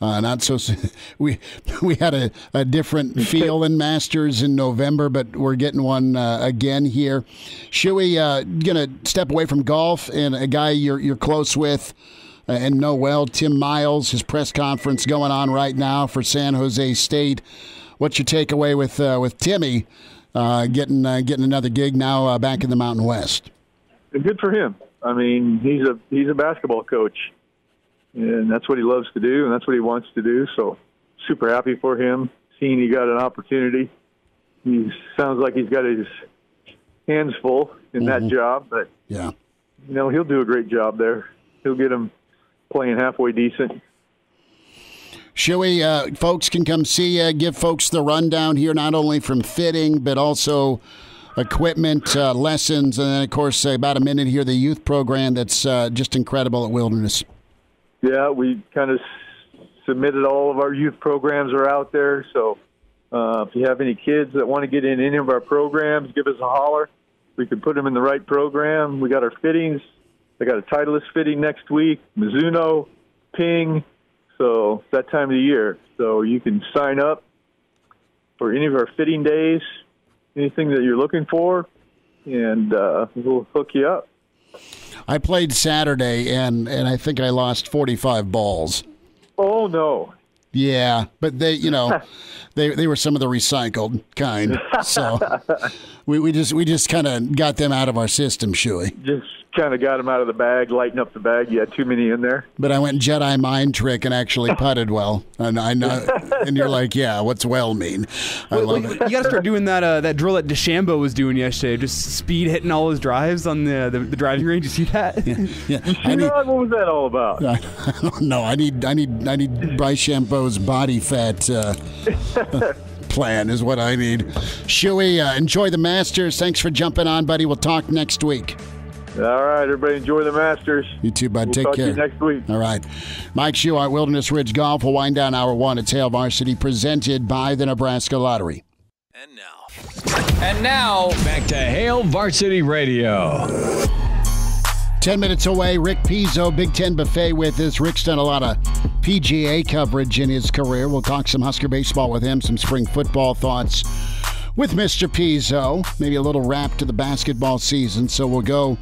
Uh, not so. (laughs) We (laughs) we had a, a different feel in Masters in November, but we're getting one uh, again here. Shuey, uh, gonna step away from golf and a guy you're you're close with uh, and know well, Tim Miles. His press conference going on right now for San Jose State. What's your takeaway with uh, with Timmy Uh, getting uh, getting another gig now uh, back in the Mountain West? Good for him. I mean, he's a he's a basketball coach and that's what he loves to do, and that's what he wants to do. So, super happy for him. Seeing he got an opportunity. He sounds like he's got his hands full in mm-hmm. that job, but yeah, you know he'll do a great job there. He'll get him playing halfway decent. Shuey, uh, folks can come see you. Give folks the rundown here, not only from fitting, but also equipment, uh, lessons, and then, of course, uh, about a minute here, the youth program that's uh, just incredible at Wilderness. Yeah, we kind of submitted all of our youth programs are out there. So uh, if you have any kids that want to get in any of our programs, give us a holler. We can put them in the right program. We got our fittings. I got a Titleist fitting next week, Mizuno, Ping. So it's that time of the year. So you can sign up for any of our fitting days, anything that you're looking for, and uh, we'll hook you up. I played Saturday and and I think I lost 45 balls. Oh no. Yeah, but they, you know, (laughs) they they were some of the recycled kind. So (laughs) we, we just we just kind of got them out of our system, Shuey. Just kind of got him out of the bag, lighten up the bag. You had too many in there. But I went Jedi mind trick and actually (laughs) putted well. And I know, (laughs) and you're like, yeah, what's well mean? I well, love well, it. You got to start (laughs) doing that uh, that drill that DeChambeau was doing yesterday, just speed hitting all his drives on the the, the driving range. You see that? Yeah. yeah. I need, what was that all about? I, I don't know. I need I need I need Bryce DeChambeau's body fat. Uh, plan is what I need. Shuey, uh, enjoy the Masters. Thanks for jumping on, buddy. We'll talk next week. All right, everybody, enjoy the Masters. You too, bud. We'll Take care. next week. All right. Mike Schuchart, Wilderness Ridge Golf will wind down hour one at Hail Varsity, presented by the Nebraska Lottery. And now. And now, back to Hail Varsity Radio. 10 minutes away, Rick Pizzo, Big Ten Buffet with us. Rick's done a lot of PGA coverage in his career. We'll talk some Husker baseball with him, some spring football thoughts with Mr. Pizzo. Maybe a little wrap to the basketball season. So we'll go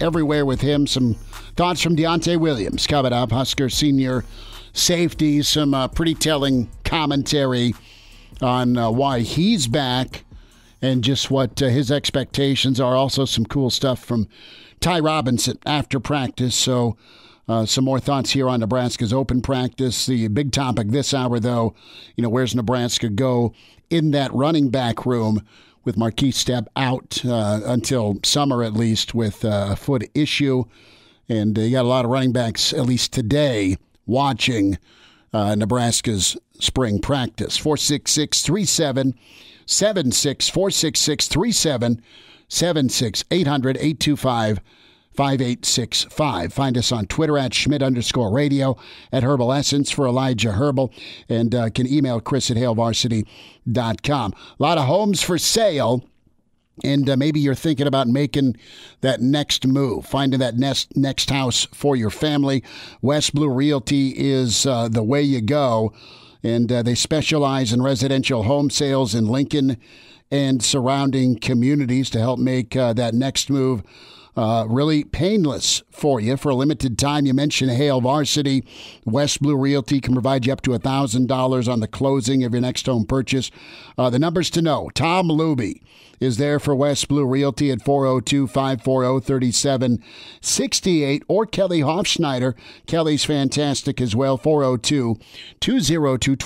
everywhere with him. Some thoughts from Deontai Williams coming up. Husker senior safety. Some uh, pretty telling commentary on uh, why he's back and just what uh, his expectations are. Also, some cool stuff from Ty Robinson after practice. So. Uh, some more thoughts here on Nebraska's open practice. The big topic this hour, though, you know, where's Nebraska go in that running back room with Markese Stepp out uh, until summer at least with a foot issue. And uh, you got a lot of running backs, at least today, watching uh, Nebraska's spring practice. 466 3776 466 3776 800 825 5865. Find us on Twitter at Schmidt underscore radio, at Herbal Essence for Elijah Herbel, and uh, can email Chris at HailVarsity.com. A lot of homes for sale. And uh, maybe you're thinking about making that next move, finding that next next house for your family. West Blue Realty is uh, the way you go. and uh, they specialize in residential home sales in Lincoln and surrounding communities to help make uh, that next move uh, really painless for you for a limited time. You mentioned Hail Varsity. West Blue Realty can provide you up to $1,000 on the closing of your next home purchase. Uh, the numbers to know Tom Luby is there for West Blue Realty at 402 540 3768 or Kelly Hofschneider. Kelly's fantastic as well, 402 202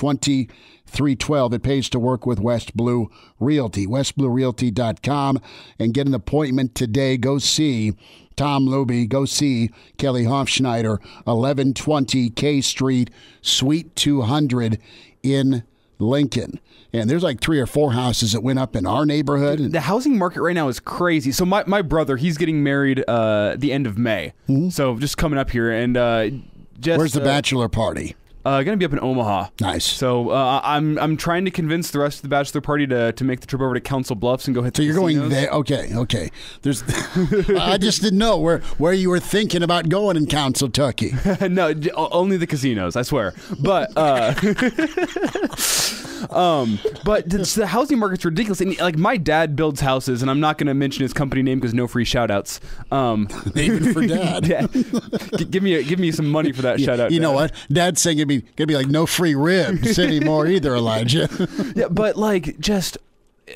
312. It pays to work with West Blue Realty. WestBlueRealty.com and get an appointment today. Go see Tom Luby. Go see Kelly Hofschneider, 1120 K Street, Suite 200 in Lincoln. And there's like three or four houses that went up in our neighborhood. The housing market right now is crazy. So my, my brother, he's getting married uh, the end of May. Mm-hmm. So just coming up here and uh, just Where's the uh, bachelor party? Uh, going to be up in Omaha. Nice. So uh, I'm I'm trying to convince the rest of the bachelor party to, to make the trip over to Council Bluffs and go hit. So you're casinos. going there? Okay, okay. There's. (laughs) I just didn't know where where you were thinking about going in Council, Tucky. (laughs) no, only the casinos. I swear. But uh, (laughs) um, but the, housing market's ridiculous. And like my dad builds houses, and I'm not going to mention his company name because no free shout outs. Um, Even for dad. yeah. Give me a, give me some money for that you, shout out. You dad. know what? Dad's saying it'd be gonna be like no free ribs (laughs) anymore either, Elijah. (laughs) yeah, but like just,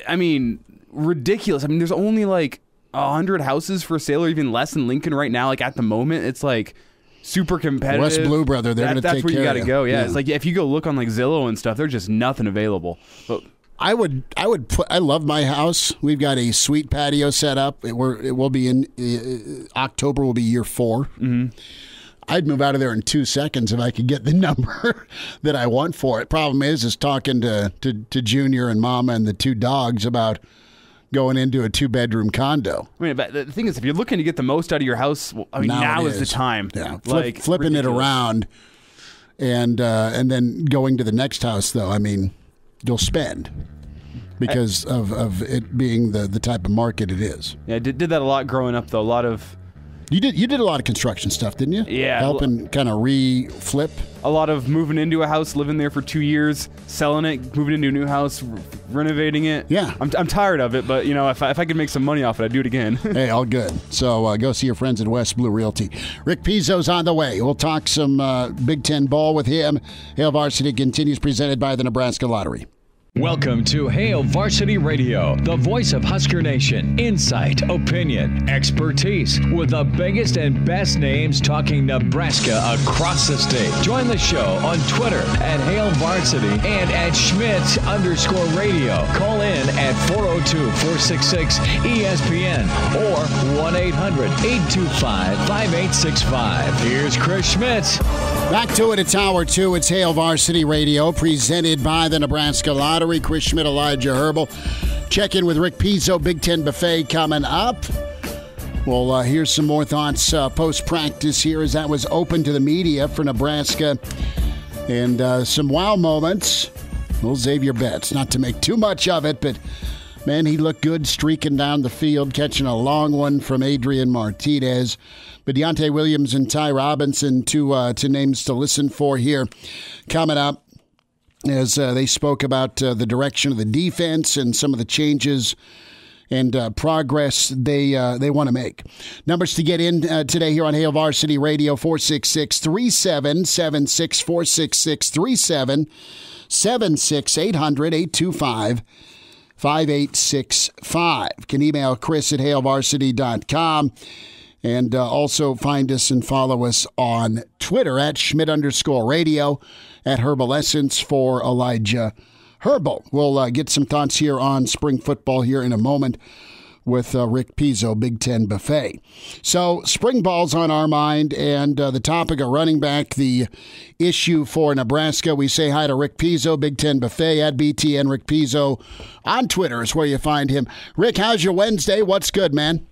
I mean, ridiculous. I mean, there's only like a hundred houses for sale, or even less in Lincoln right now. Like at the moment, it's like super competitive. West Blue Brother, they're That- gonna That's take where you got to go. Yeah, Yeah. it's like if you go look on like Zillow and stuff, there's just nothing available. But I would, I would put. I love my house. We've got a sweet patio set up. It, we're, it will be in uh, October. Will be year 4 Mm-hmm. I'd move out of there in two seconds if I could get the (laughs) number that I want for it. Problem is, is talking to, to, to Junior and Mama and the two dogs about going into a two bedroom condo. I mean, but the thing is, if you're looking to get the most out of your house, I mean, now, is the time. Yeah, Flip, like flipping it around, and uh, and then going to the next house. Though, I mean, you'll spend because of, of it being the, the type of market it is. Yeah, I did, did that a lot growing up, though. A lot of You did you did a lot of construction stuff, didn't you? Yeah. helping kind of re-flip. a lot of moving into a house, living there for two years, selling it, moving into a new house, r- renovating it. Yeah. I'm, I'm tired of it, but you know, if I, if I could make some money off it, I'd do it again. (laughs) hey, all good. So uh, go see your friends at West Blue Realty. Rick Pizzo's on the way. We'll talk some uh, Big Ten ball with him. Hail Varsity continues, presented by the Nebraska Lottery. Welcome to Hail Varsity Radio, the voice of Husker Nation. Insight, opinion, expertise, with the biggest and best names talking Nebraska across the state. Join the show on Twitter at Hail Varsity and at Schmidt underscore radio. Call in at 402 466 ESPN or 1 800 825 5865. Here's Chris Schmidt. Back to it. It's hour two. It's Hail Varsity Radio, presented by the Nebraska Lottery. Chris Schmidt, Elijah Herbel. Check in with Rick Pizzo. Big Ten buffet coming up. Well, uh, here's some more thoughts uh, post practice here as that was open to the media for Nebraska. And uh, some wow moments. Well, Zavier Betts, not to make too much of it, but man, he looked good streaking down the field, catching a long one from Adrian Martinez. But Deontai Williams and Ty Robinson, two, uh, two names to listen for here coming up as uh, they spoke about uh, the direction of the defense and some of the changes and uh, progress they uh, they want to make. Numbers to get in uh, today here on Hail Varsity Radio 466 3776 466 3776 800 825 5865. Can email Chris at hailvarsity.com. And uh, also find us and follow us on Twitter at Schmidt underscore radio, at Herbal Essence for Elijah Herbel. We'll uh, get some thoughts here on spring football here in a moment with uh, Rick Pizzo, Big Ten Buffet. So, spring ball's on our mind, and uh, the topic of running back, the issue for Nebraska. We say hi to Rick Pizzo, Big Ten Buffet at BTN Rick Pizzo on Twitter is where you find him. Rick, how's your Wednesday? What's good, man?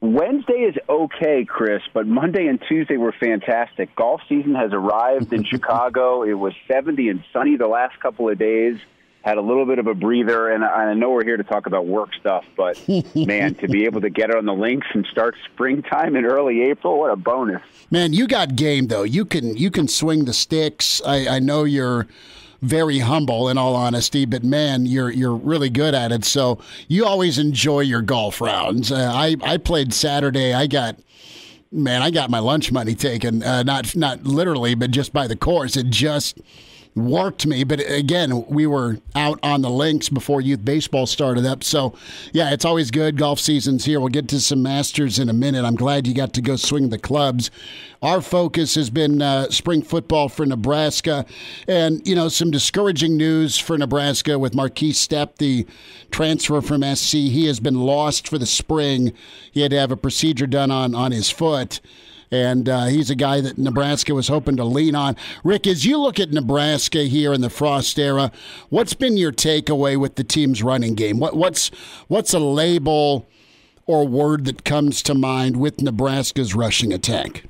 Wednesday is okay, Chris, but Monday and Tuesday were fantastic. Golf season has arrived in (laughs) Chicago. It was 70 and sunny the last couple of days. had a little bit of a breather. And I know we're here to talk about work stuff, but (laughs) man, to be able to get on the links and start springtime in early April, what a bonus! Man, you got game though. You can you can swing the sticks. I, I know you're very humble in all honesty, but man, you're you're really good at it. So you always enjoy your golf rounds. Uh, I I played Saturday. I got man, I got my lunch money taken. Uh, not not literally, but just by the course. It just worked me. But again, we were out on the links before youth baseball started up. So, yeah, it's always good. Golf season's here. We'll get to some Masters in a minute. I'm glad you got to go swing the clubs. Our focus has been uh, spring football for Nebraska, and you know some discouraging news for Nebraska with Markese Stepp, the transfer from SC. He has been lost for the spring. He had to have a procedure done on on his foot and uh, he's a guy that Nebraska was hoping to lean on. Rick, as you look at Nebraska here in the Frost era, what's been your takeaway with the team's running game? What, what's what's a label or word that comes to mind with Nebraska's rushing attack?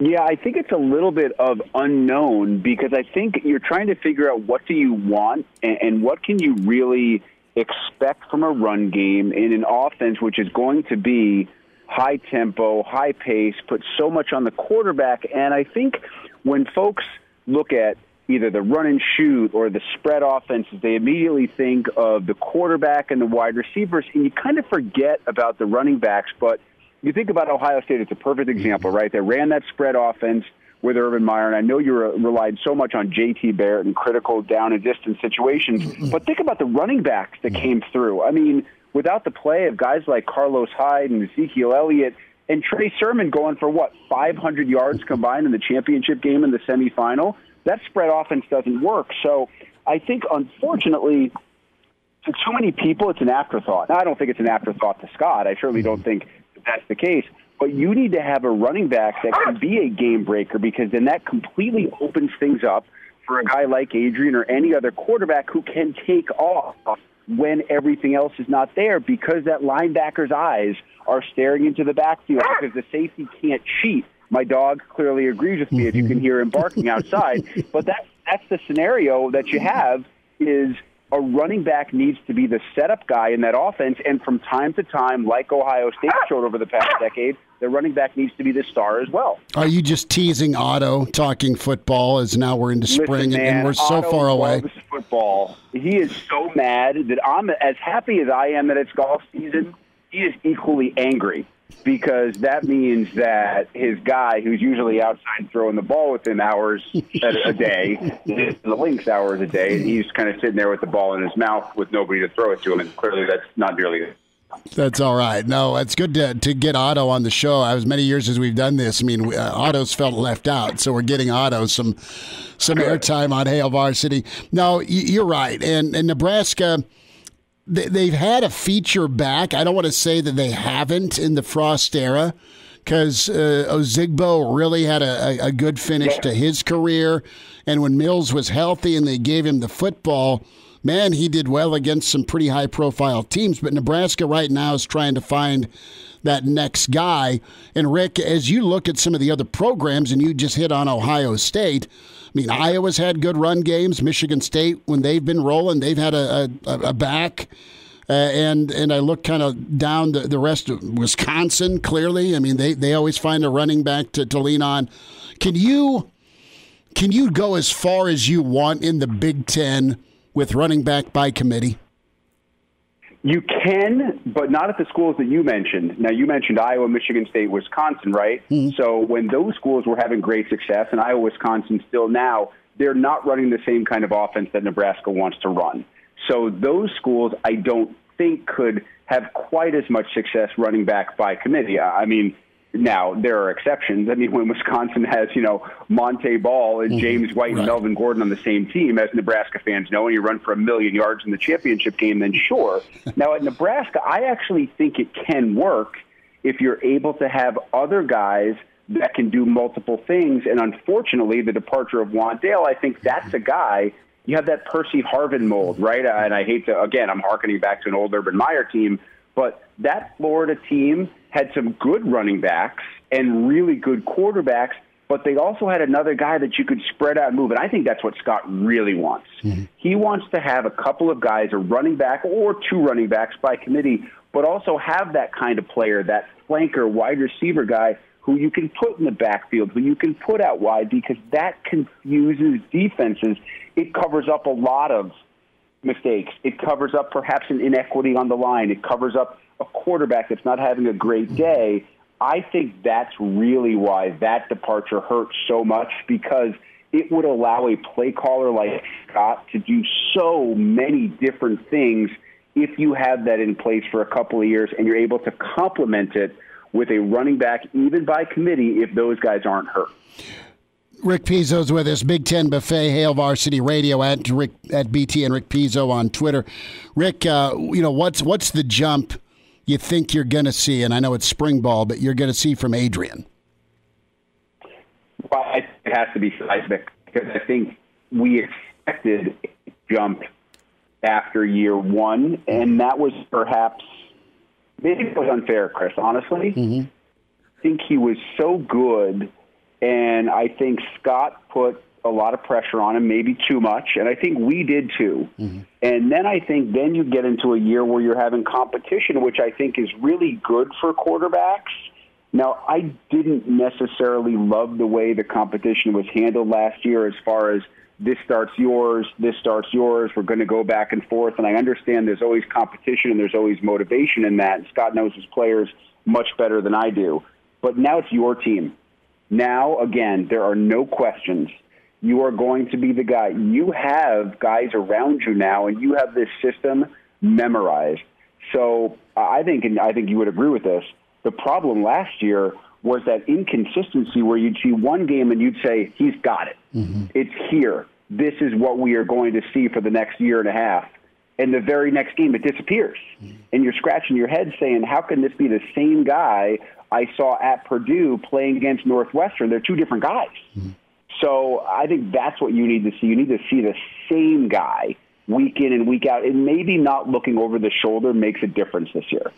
Yeah, I think it's a little bit of unknown because I think you're trying to figure out what do you want and, and what can you really expect from a run game in an offense which is going to be high tempo, high pace, put so much on the quarterback. And I think when folks look at either the run and shoot or the spread offenses, they immediately think of the quarterback and the wide receivers, and you kind of forget about the running backs. But you think about Ohio State, it's a perfect mm-hmm. example, right? They ran that spread offense with Urban Meyer, and I know you relied so much on J.T. Barrett in critical down and distance situations, mm-hmm. but think about the running backs that mm-hmm. came through. I mean, without the play of guys like Carlos Hyde and Ezekiel Elliott and Trey Sermon going for what 500 yards combined in the championship game in the semifinal, that spread offense doesn't work. So I think, unfortunately, to too many people, it's an afterthought. Now, I don't think it's an afterthought to Scott. I certainly don't think that that's the case. But you need to have a running back that can be a game breaker because then that completely opens things up for a guy like Adrian or any other quarterback who can take off when everything else is not there because that linebacker's eyes are staring into the backfield ah! because the safety can't cheat. My dog clearly agrees with me if you can mm-hmm. hear him barking outside. (laughs) But that's that's the scenario that you have is – a running back needs to be the setup guy in that offense. And from time to time, like Ohio State ah! showed over the past ah! decade, the running back needs to be the star as well. Are you just teasing Otto talking football as now we're into spring man, and we're so Otto far away? Football. He is so mad that I'm as happy as I am that it's golf season. He is equally angry because that means that his guy, who's usually outside throwing the ball within hours a day, (laughs) the links hours a day, and he's kind of sitting there with the ball in his mouth with nobody to throw it to him. And clearly, that's not nearly that's all right. No, it's good to, to get Otto on the show. As many years as we've done this, I mean, uh, Otto's felt left out, so we're getting Otto some some airtime on Hail Varsity. No, you're right, and, and Nebraska they've had a feature back. I don't want to say that they haven't in the Frost era because uh, Ozigbo really had a, a, good finish to his career. And when Mills was healthy and they gave him the football, man, he did well against some pretty high profile teams. But Nebraska right now is trying to find that next guy. And Rick, as you look at some of the other programs and you just hit on Ohio State, I mean, Iowa's had good run games. Michigan State, when they've been rolling, they've had a, a, a back. Uh, and and I look kind of down the, the rest of Wisconsin. Clearly, I mean they, they always find a running back to, to lean on. Can you can you go as far as you want in the Big Ten with running back by committee? You can, but not at the schools that you mentioned. Now, you mentioned Iowa, Michigan State, Wisconsin, right? Mm-hmm. So when those schools were having great success, and Iowa, Wisconsin still now, they're not running the same kind of offense that Nebraska wants to run. So those schools, I don't think, could have quite as much success running back by committee. I mean, now there are exceptions. I mean, when Wisconsin has you know Montee Ball and mm-hmm. James White right. and Melvin Gordon on the same team, as Nebraska fans know, and you run for a million yards in the championship game, then sure. (laughs) now at Nebraska, I actually think it can work if you're able to have other guys that can do multiple things. And unfortunately, the departure of Wan'Dale, I think that's a guy. You have that Percy Harvin mold, right? And I hate to again, I'm harkening back to an old Urban Meyer team but that Florida team had some good running backs and really good quarterbacks, but they also had another guy that you could spread out and move. And I think that's what Scott really wants. Mm-hmm. He wants to have a couple of guys, a running back or two running backs by committee, but also have that kind of player, that flanker, wide receiver guy who you can put in the backfield, who you can put out wide, because that confuses defenses. It covers up a lot of mistakes. It covers up perhaps an inequity on the line. It covers up a quarterback that's not having a great day. I think that's really why that departure hurts so much because it would allow a play caller like Scott to do so many different things if you have that in place for a couple of years and you're able to complement it with a running back, even by committee, if those guys aren't hurt. Rick Pizzo's with us, Big Ten Buffet, Hail Varsity Radio at Rick at BTN Rick Pizzo on Twitter. Rick, uh, you know what's what's the jump you think you're going to see? And I know it's spring ball, but you're going to see from Adrian. Well, it has to be seismic because I think we expected a jump after year one, and that was perhaps maybe it was unfair, Chris. Honestly, mm-hmm. I think he was so good, and I think Scott put a lot of pressure on him, maybe too much, and I think we did too. Mm-hmm. And then I think then you get into a year where you're having competition, which I think is really good for quarterbacks. Now, I didn't necessarily love the way the competition was handled last year as far as this starts yours, this starts yours, we're going to go back and forth. And I understand there's always competition and there's always motivation in that. And Scott knows his players much better than I do. But now it's your team. Now, again, there are no questions you are going to be the guy. You have guys around you now, and you have this system memorized. So I think, and I think you would agree with this. The problem last year was that inconsistency where you'd see one game and you'd say, "He's got it. Mm-hmm. It's here. This is what we are going to see for the next year and a half." And the very next game, it disappears, mm-hmm. and you're scratching your head saying, "How can this be the same guy I saw at Purdue playing against Northwestern? They're two different guys." Mm-hmm. So I think that's what you need to see. You need to see the same guy week in and week out, and maybe not looking over the shoulder makes a difference this year.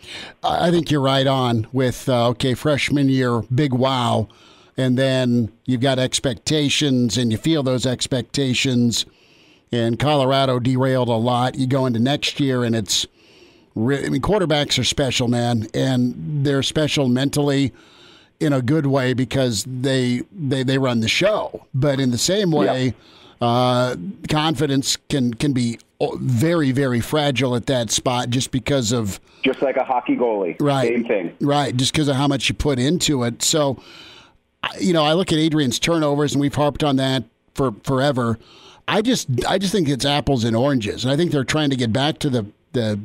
I think you're right on with uh, okay, freshman year, big wow, and then you've got expectations, and you feel those expectations. And Colorado derailed a lot. You go into next year, and it's. I mean, quarterbacks are special, man, and they're special mentally in a good way because they they they run the show. But in the same way, uh, confidence can can be very very fragile at that spot just because of just like a hockey goalie. Right. Same thing. Right. Just because of how much you put into it. So, you know, I look at Adrian's turnovers, and we've harped on that for forever. I just I just think it's apples and oranges, and I think they're trying to get back to the the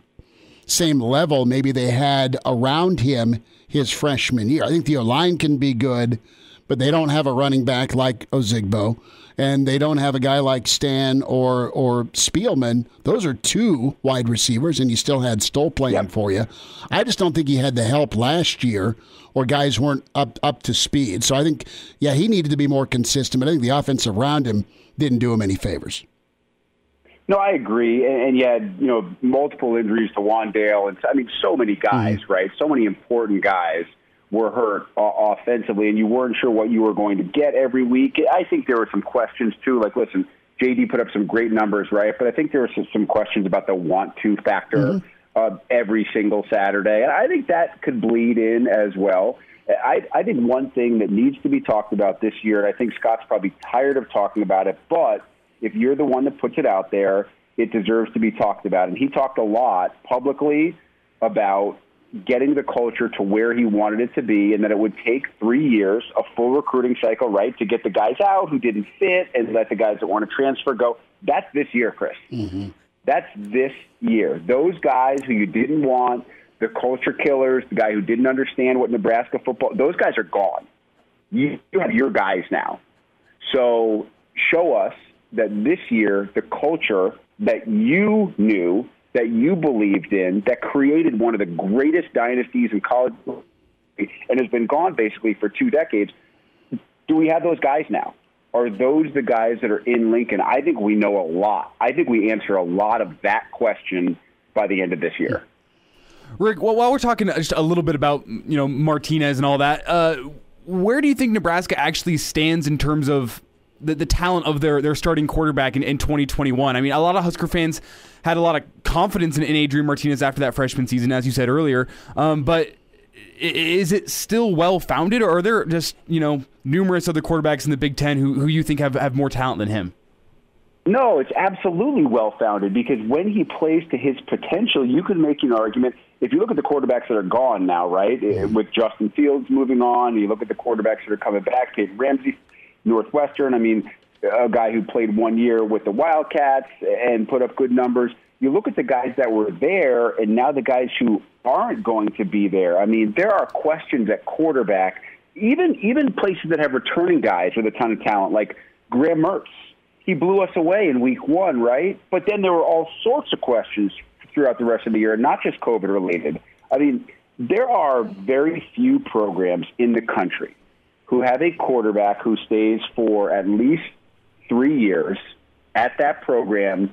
same level maybe they had around him his freshman year. I think the line can be good, but they don't have a running back like Ozigbo, and they don't have a guy like Stan or or Spielman. Those are two wide receivers, and you still had Stoll playing yep. for you. I just don't think he had the help last year, or guys weren't up up to speed. So I think, yeah, he needed to be more consistent. But I think the offense around him didn't do him any favors. No, I agree. And, and you had, you know, multiple injuries to Wan'Dale. And I mean, so many guys, mm-hmm. right? So many important guys were hurt uh, offensively, and you weren't sure what you were going to get every week. I think there were some questions, too. Like, listen, JD put up some great numbers, right? But I think there were some, some questions about the want to factor mm-hmm. uh, every single Saturday. And I think that could bleed in as well. I, I think one thing that needs to be talked about this year, and I think Scott's probably tired of talking about it, but – if you're the one that puts it out there, it deserves to be talked about. And he talked a lot publicly about getting the culture to where he wanted it to be and that it would take three years, a full recruiting cycle, right, to get the guys out who didn't fit and let the guys that want to transfer go. That's this year, Chris. Mm-hmm. That's this year. Those guys who you didn't want, the culture killers, the guy who didn't understand what Nebraska football, those guys are gone. You, you have your guys now. So show us that this year the culture that you knew, that you believed in, that created one of the greatest dynasties in college and has been gone basically for two decades, do we have those guys now? Are those the guys that are in Lincoln? I think we know a lot. I think we answer a lot of that question by the end of this year. Rick, well, while we're talking just a little bit about you know Martinez and all that, uh, where do you think Nebraska actually stands in terms of the, the talent of their, their starting quarterback in, in 2021? I mean, a lot of Husker fans had a lot of confidence in, in Adrian Martinez after that freshman season, as you said earlier. Um, but is it still well founded, or are there just you know numerous other quarterbacks in the Big Ten who, who you think have, have more talent than him? No, it's absolutely well founded because when he plays to his potential, you can make an argument. If you look at the quarterbacks that are gone now, right, eh, with Justin Fields moving on, you look at the quarterbacks that are coming back, Peyton Ramsey, Northwestern. I mean, a guy who played one year with the Wildcats and put up good numbers. You look at the guys that were there, and now the guys who aren't going to be there. I mean, there are questions at quarterback, even even places that have returning guys with a ton of talent, like Graham Mertz he blew us away in week one, right? But then there were all sorts of questions throughout the rest of the year, not just COVID related. I mean, there are very few programs in the country who have a quarterback who stays for at least three years at that program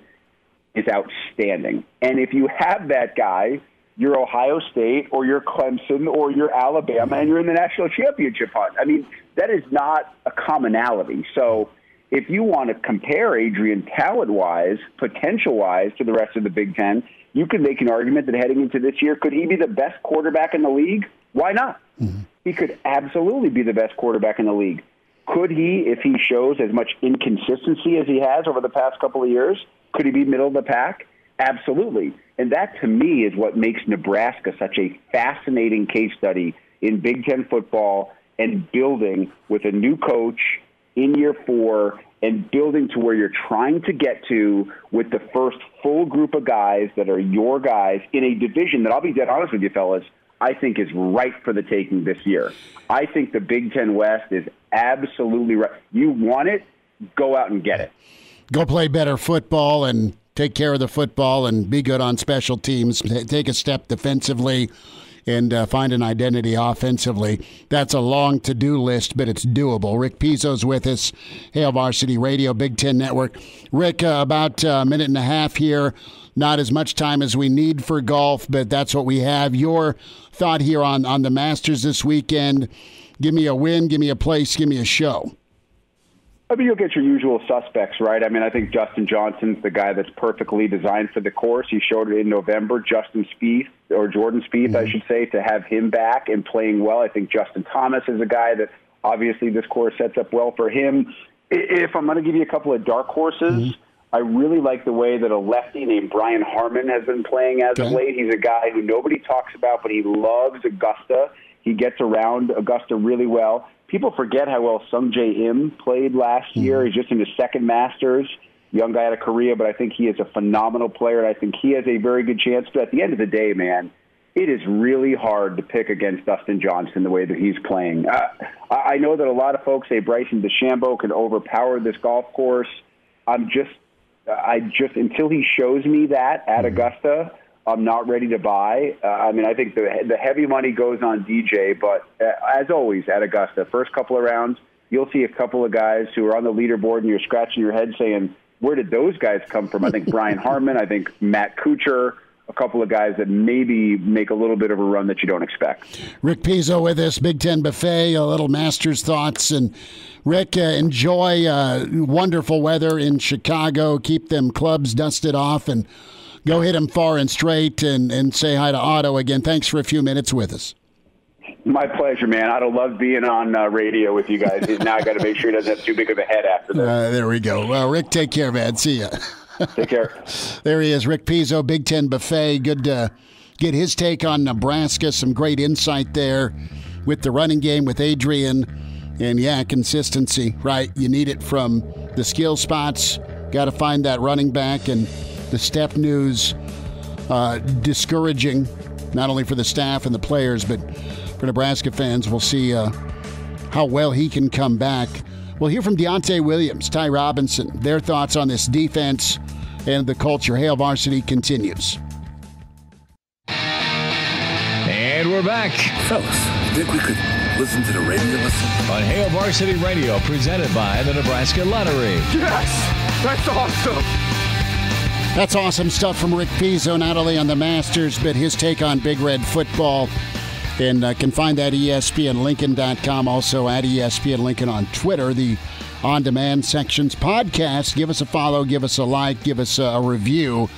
is outstanding. And if you have that guy, you're Ohio State or you're Clemson or you're Alabama and you're in the national championship hunt. I mean, that is not a commonality. So, if you want to compare Adrian talent wise, potential wise to the rest of the Big Ten, you could make an argument that heading into this year, could he be the best quarterback in the league? Why not? Mm-hmm. He could absolutely be the best quarterback in the league. Could he, if he shows as much inconsistency as he has over the past couple of years, could he be middle of the pack? Absolutely. And that to me is what makes Nebraska such a fascinating case study in Big Ten football and building with a new coach in year four and building to where you're trying to get to with the first full group of guys that are your guys in a division that I'll be dead honest with you, fellas, I think is right for the taking this year. I think the Big Ten West is absolutely right. You want it, go out and get it. Go play better football and take care of the football and be good on special teams. Take a step defensively and uh, find an identity offensively. That's a long to do list, but it's doable. Rick Pizzo's with us, Hail Varsity Radio, Big Ten Network. Rick, uh, about a minute and a half here. Not as much time as we need for golf, but that's what we have. Your thought here on, on the Masters this weekend. Give me a win, give me a place, give me a show. I mean, you'll get your usual suspects, right? I mean, I think Justin Johnson's the guy that's perfectly designed for the course. He showed it in November. Justin Spieth, or Jordan Spieth, mm-hmm. I should say, to have him back and playing well. I think Justin Thomas is a guy that obviously this course sets up well for him. If I'm going to give you a couple of dark horses, mm-hmm. I really like the way that a lefty named Brian Harman has been playing as okay. of late. He's a guy who nobody talks about, but he loves Augusta. He gets around Augusta really well people forget how well Sungjae Im played last mm-hmm. year. He's just in his second Masters. Young guy out of Korea, but I think he is a phenomenal player, and I think he has a very good chance. But at the end of the day, man, it is really hard to pick against Dustin Johnson the way that he's playing. Uh, I know that a lot of folks say Bryson DeChambeau can overpower this golf course. I'm just, I just until he shows me that at mm-hmm. Augusta, I'm not ready to buy. Uh, I mean, I think the the heavy money goes on DJ, but uh, as always at Augusta, first couple of rounds, you'll see a couple of guys who are on the leaderboard, and you're scratching your head saying, "Where did those guys come from?" I think Brian (laughs) Harman, I think Matt Kuchar, a couple of guys that maybe make a little bit of a run that you don't expect. Rick Pizzo with us, Big Ten Buffet, a little Masters thoughts. And Rick, uh, enjoy uh, wonderful weather in Chicago. Keep them clubs dusted off and go hit him far and straight and, and say hi to Otto again. Thanks for a few minutes with us. My pleasure, man. I'd love being on uh, radio with you guys. now I got to make sure he doesn't have too big of a head after this. Uh, there we go. Well, Rick, take care, man. See ya. take care. (laughs) there he is, Rick Pizzo, Big Ten Buffet. Good to get his take on Nebraska. Some great insight there with the running game with Adrian. And yeah, consistency, right? You need it from the skill spots. Got to find that running back and the Stepp news uh, discouraging, not only for the staff and the players, but for Nebraska fans. We'll see uh, how well he can come back. We'll hear from Deontai Williams, Ty Robinson, their thoughts on this defense and the culture. Hail Varsity continues. And we're back. Fellas, think we could listen to the radio listen? On Hail Varsity Radio, presented by the Nebraska Lottery. Yes! That's awesome! That's awesome stuff from Rick Pizzo, not only on the Masters, but his take on Big Red football. And uh, can find that ESPNLincoln.com, also at ESPN Lincoln on Twitter, the on demand sections podcast. Give us a follow, give us a like, give us a, review.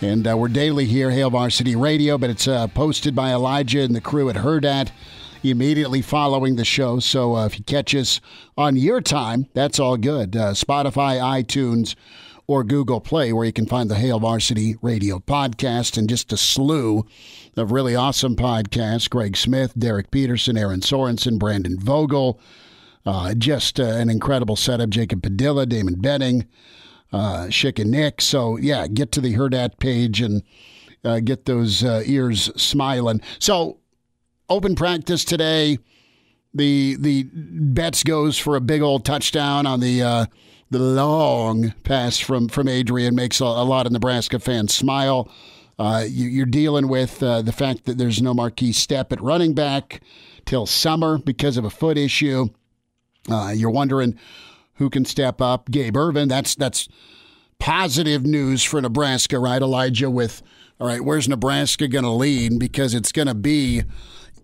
And uh, we're daily here, Hail Varsity Radio, but it's uh, posted by Elijah and the crew at Hurrdat immediately following the show. So uh, if you catch us on your time, that's all good. Uh, Spotify, iTunes, or Google Play, where you can find the Hail Varsity Radio podcast and just a slew of really awesome podcasts. Greg Smith, Derek Peterson, Erin Sorensen, Brandon Vogel. Uh, just uh, an incredible setup. Jacob Padilla, Damon Benning, uh, and Nick. So, yeah, get to the Hurrdat page and uh, get those uh, ears smiling. So, open practice today. The the Betts goes for a big old touchdown on the uh, the long pass from from Adrian makes a, a lot of Nebraska fans smile. Uh, you, are dealing with uh, the fact that there's no Markese Stepp at running back till summer because of a foot issue. Uh, you're wondering who can step up. Gabe Ervin. That's that's positive news for Nebraska, right, Elijah? With all right, where's Nebraska going to lead? Because it's going to be.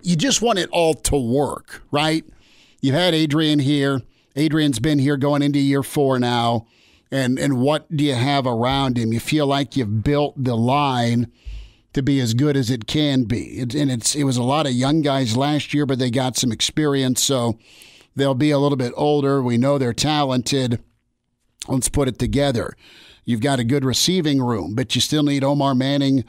You just want it all to work, right? You've had Adrian here. Adrian's been here going into year four now. And and what do you have around him? You feel like you've built the line to be as good as it can be. It, and it's it was a lot of young guys last year, but they got some experience, so they'll be a little bit older. We know they're talented. Let's put it together. You've got a good receiving room, but you still need Omar Manning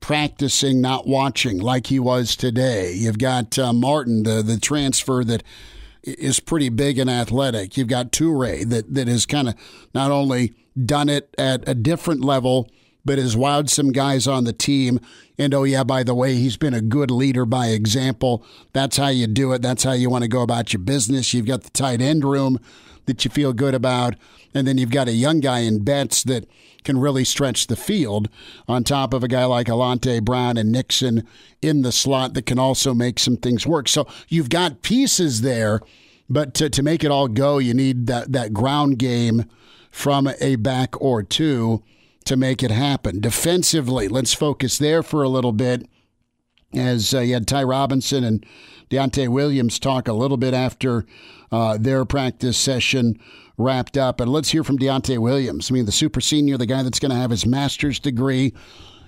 practicing, not watching like he was today. You've got uh, Martin, the the transfer that is pretty big and athletic. You've got Toure that that has kind of not only done it at a different level, but has wowed some guys on the team. And oh yeah, by the way, he's been a good leader by example. That's how you do it. That's how you want to go about your business. You've got the tight end room that you feel good about, and then you've got a young guy in Betts that can really stretch the field on top of a guy like Alante Brown and Nixon in the slot that can also make some things work. So you've got pieces there, but to, to make it all go, you need that, that ground game from a back or two to make it happen. Defensively, let's focus there for a little bit as uh, you had Ty Robinson and Deontai Williams talk a little bit after uh, their practice session wrapped up. And let's hear from Deontai Williams. I mean, the super senior, the guy that's going to have his master's degree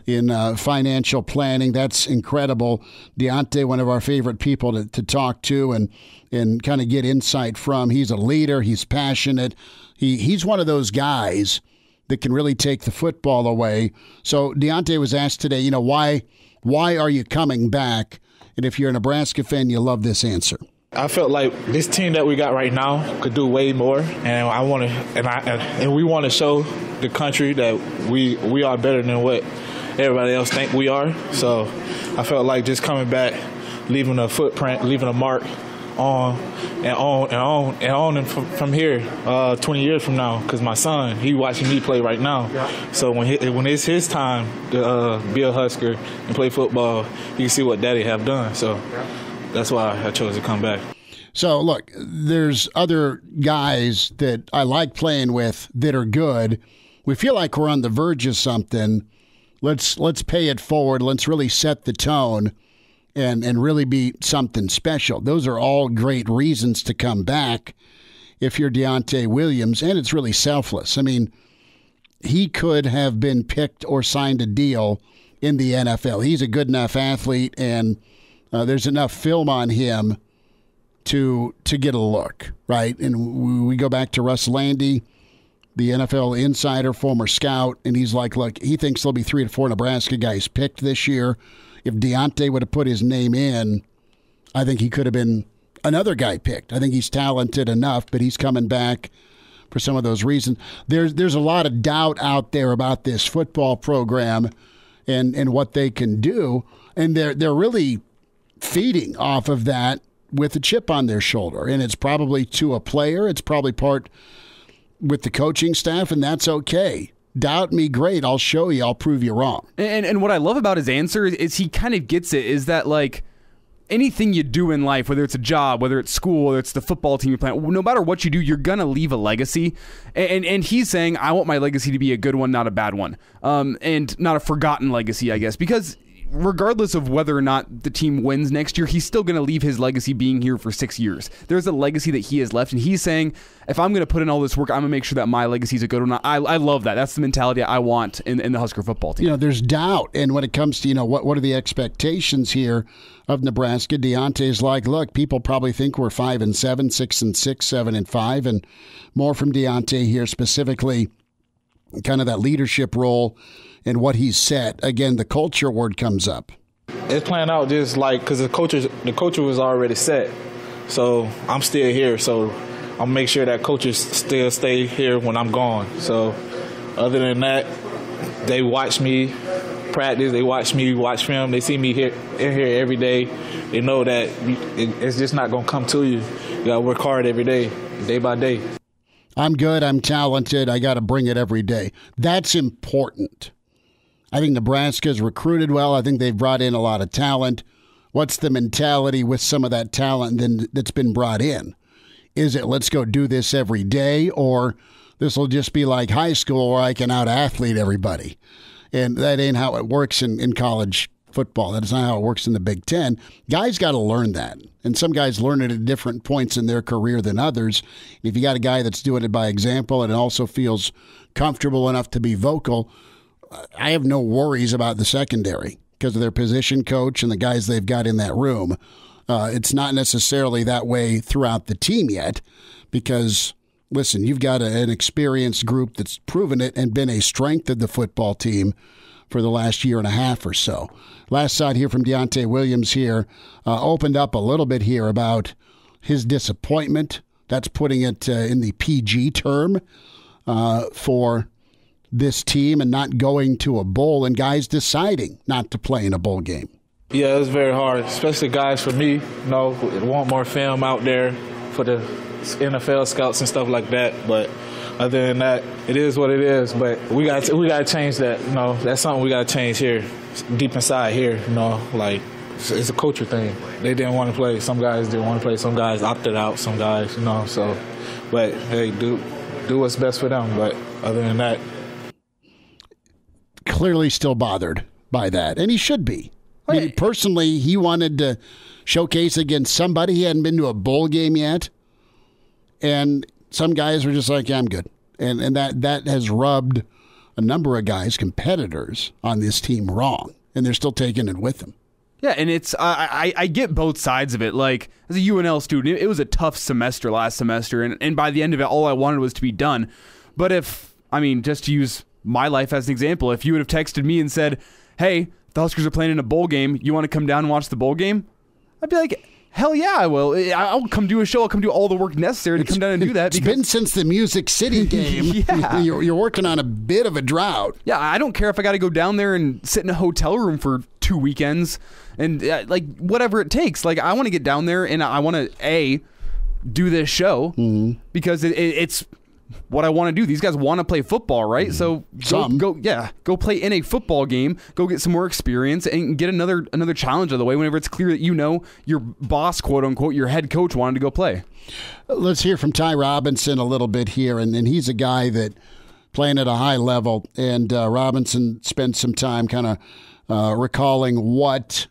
in uh, financial planning. That's incredible. Deontai, one of our favorite people to, to talk to and and kind of get insight from. He's a leader. He's passionate. He he's one of those guys that can really take the football away. So Deontai was asked today, you know, why why are you coming back? And if you're a Nebraska fan, you love this answer. I felt like this team that we got right now could do way more, and I want to, and I, and we want to show the country that we we are better than what everybody else think we are. So I felt like just coming back, leaving a footprint, leaving a mark on and on and on and on from, from here uh, 20 years from now because my son he watching me play right now so when he, when it's his time to uh, be a husker and play football you can see what daddy have done so that's why I chose to come back. So look, there's other guys that I like playing with that are good. We feel like we're on the verge of something. Let's let's pay it forward. Let's really set the tone and and really be something special. Those are all great reasons to come back if you're Deontai Williams, and it's really selfless. I mean, he could have been picked or signed a deal in the NFL. He's a good enough athlete and uh, there's enough film on him to to get a look, right? And we go back to Russ Lande, the NFL insider, former scout, and he's like, look, he thinks there'll be three to four Nebraska guys picked this year. If Deontai would have put his name in, I think he could have been another guy picked. I think he's talented enough, but he's coming back for some of those reasons. There's there's a lot of doubt out there about this football program and and what they can do, and they're they're really feeding off of that with a chip on their shoulder. And it's probably to a player, it's probably part with the coaching staff, and that's okay. Doubt me, great. I'll show you. I'll prove you wrong. And and what I love about his answer is he kind of gets it. Is that like anything you do in life, whether it's a job, whether it's school, whether it's the football team you play, no matter what you do, you're gonna leave a legacy. And and, and he's saying, I want my legacy to be a good one, not a bad one, um, and not a forgotten legacy, I guess, because regardless of whether or not the team wins next year, he's still going to leave his legacy being here for six years. There's a legacy that he has left, and he's saying, if I'm going to put in all this work, I'm going to make sure that my legacy is a good one. I, I love that. That's the mentality I want in, in the Husker football team. You know, there's doubt, and when it comes to you know what what are the expectations here of Nebraska, Deontai's like, look, people probably think we're five and seven, six and six, seven and five, and more from Deontai here specifically, kind of that leadership role and what he said. Again, the culture word comes up. It's playing out just like because the culture the culture was already set, so I'm still here. So I'll make sure that coaches still stay here when I'm gone. So other than that, they watch me practice. They watch me watch film. They see me here in here every day. They know that it's just not gonna come to you. You gotta work hard every day, day by day. I'm good. I'm talented. I got to bring it every day. That's important. I think Nebraska's recruited well. I think they've brought in a lot of talent. What's the mentality with some of that talent then that's been brought in? Is it let's go do this every day, or this will just be like high school where I can out athlete everybody? And that ain't how it works in, in college football. That is not how it works in the Big Ten. Guys got to learn that. And some guys learn it at different points in their career than others. If you got a guy that's doing it by example and also feels comfortable enough to be vocal, I have no worries about the secondary because of their position coach and the guys they've got in that room. Uh, it's not necessarily that way throughout the team yet because, listen, you've got a, an experienced group that's proven it and been a strength of the football team for the last year and a half or so. Last side here from Deontai Williams here uh, opened up a little bit here about his disappointment. That's putting it uh, in the PG term uh, for this team and not going to a bowl and guys deciding not to play in a bowl game? Yeah, it's very hard, especially guys for me, you know, want more film out there for the NFL scouts and stuff like that. But other than that, it is what it is. But we got we got to change that. You know, that's something we got to change here, deep inside here. You know, like it's, it's a culture thing. They didn't want to play. Some guys didn't want to play. Some guys opted out. Some guys, you know. So, but hey, do do what's best for them. But other than that, clearly still bothered by that, and he should be. I mean, personally, he wanted to showcase against somebody. He hadn't been to a bowl game yet, and some guys were just like, "Yeah, I'm good," and and that that has rubbed a number of guys, competitors on this team, wrong, and they're still taking it with them. Yeah, and it's I, I, I get both sides of it. Like as a UNL student, it, it was a tough semester last semester, and and by the end of it, all I wanted was to be done. But if I mean, just to use my life as an example. If you would have texted me and said, "Hey, the Huskers are playing in a bowl game. You want to come down and watch the bowl game?" I'd be like, "Hell yeah, I will. I'll come do a show. I'll come do all the work necessary to come down and do that." It's been since the Music City (laughs) game. yeah, (laughs) you're, you're working on a bit of a drought. Yeah, I don't care if I got to go down there and sit in a hotel room for two weekends and uh, like whatever it takes. Like I want to get down there and I want to a do this show mm-hmm. because it, it, it's what I want to do. These guys want to play football, right? Mm-hmm. So go, go, yeah, go play in a football game. Go get some more experience and get another another challenge of the way. Whenever it's clear that you know your boss, quote unquote, your head coach wanted to go play. Let's hear from Ty Robinson a little bit here, and, and he's a guy that playing at a high level. And uh, Robinson spent some time kind of uh, recalling what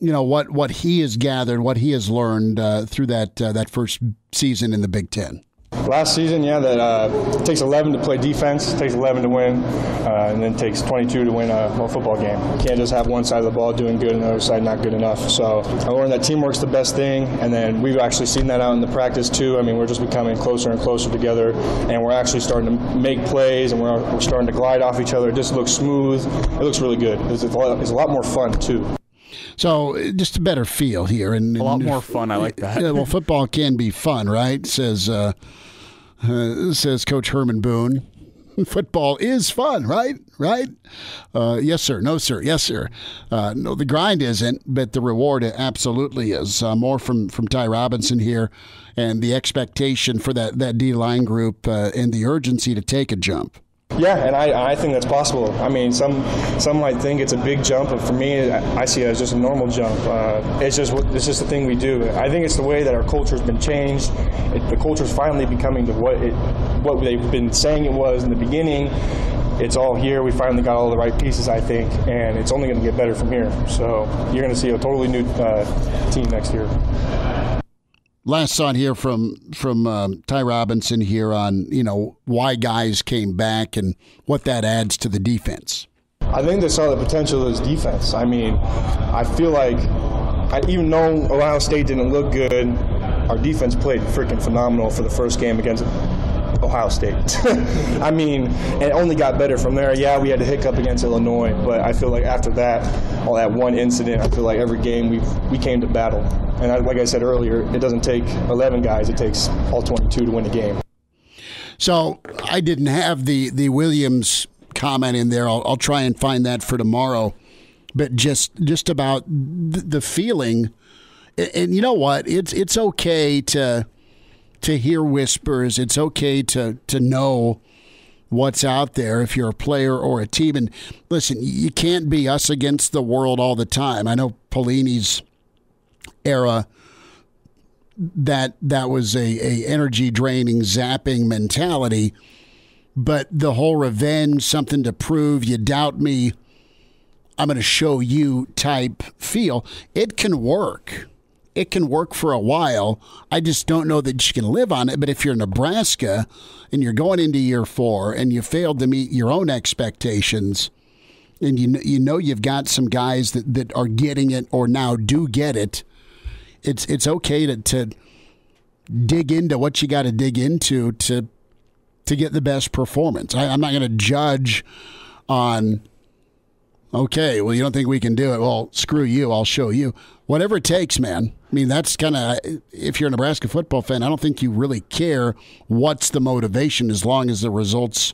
you know what what he has gathered, what he has learned uh, through that uh, that first season in the Big Ten. Last season, yeah, that uh, takes 11 to play defense, takes 11 to win, uh, and then takes 22 to win a, a, football game. You can't just have one side of the ball doing good and the other side not good enough. So I learned that teamwork's the best thing, and then we've actually seen that out in the practice too. I mean, we're just becoming closer and closer together, and we're actually starting to make plays, and we're, we're starting to glide off each other. It just looks smooth. It looks really good. It's, it's, a, lot, it's a lot more fun too. So just a better feel here, and, a lot more fun. I like that. Yeah, well, football can be fun, right? Says uh, uh, says Coach Herman Boone. (laughs) Football is fun, right? Right? Uh, yes, sir. No, sir. Yes, sir. Uh, no, the grind isn't, but the reward absolutely is. Uh, more from from Ty Robinson here, and the expectation for that that D line group uh, and the urgency to take a jump. Yeah, and I, I think that's possible. I mean, some some might think it's a big jump, but for me, I see it as just a normal jump. Uh, it's just it's just the thing we do. I think it's the way that our culture has been changed. It, the culture is finally becoming to what it what they've been saying it was in the beginning. it's all here. We finally got all the right pieces, I think, and it's only going to get better from here. So you're going to see a totally new uh, team next year. Last thought here from from um, Ty Robinson here on you know why guys came back and what that adds to the defense. I think they saw the potential of this defense. I mean, I feel like I, even though Ohio State didn't look good, our defense played freaking phenomenal for the first game against Ohio State. (laughs) I mean, it only got better from there. Yeah, we had a hiccup against Illinois, but I feel like after that, all that one incident, I feel like every game we we came to battle. And I, like I said earlier, it doesn't take 11 guys; it takes all 22 to win a game. So I didn't have the the Williams comment in there. I'll, I'll try and find that for tomorrow. But just just about the feeling, and you know what? It's it's okay to to hear whispers. It's okay to to know what's out there if you're a player or a team. And listen, you can't be us against the world all the time. I know Pelini's era that that was a, a energy draining zapping mentality but the whole revenge something to prove you doubt me i'm going to show you type feel it can work it can work for a while. I just don't know that you can live on it. But if you're Nebraska and you're going into year four and you failed to meet your own expectations, and you you know you've got some guys that, that are getting it or now do get it, it's it's okay to, to dig into what you got to dig into to to get the best performance. I, I'm not going to judge on okay, well, you don't think we can do it. Well, screw you. I'll show you. Whatever it takes, man. I mean, that's kind of, if you're a Nebraska football fan, I don't think you really care what's the motivation as long as the results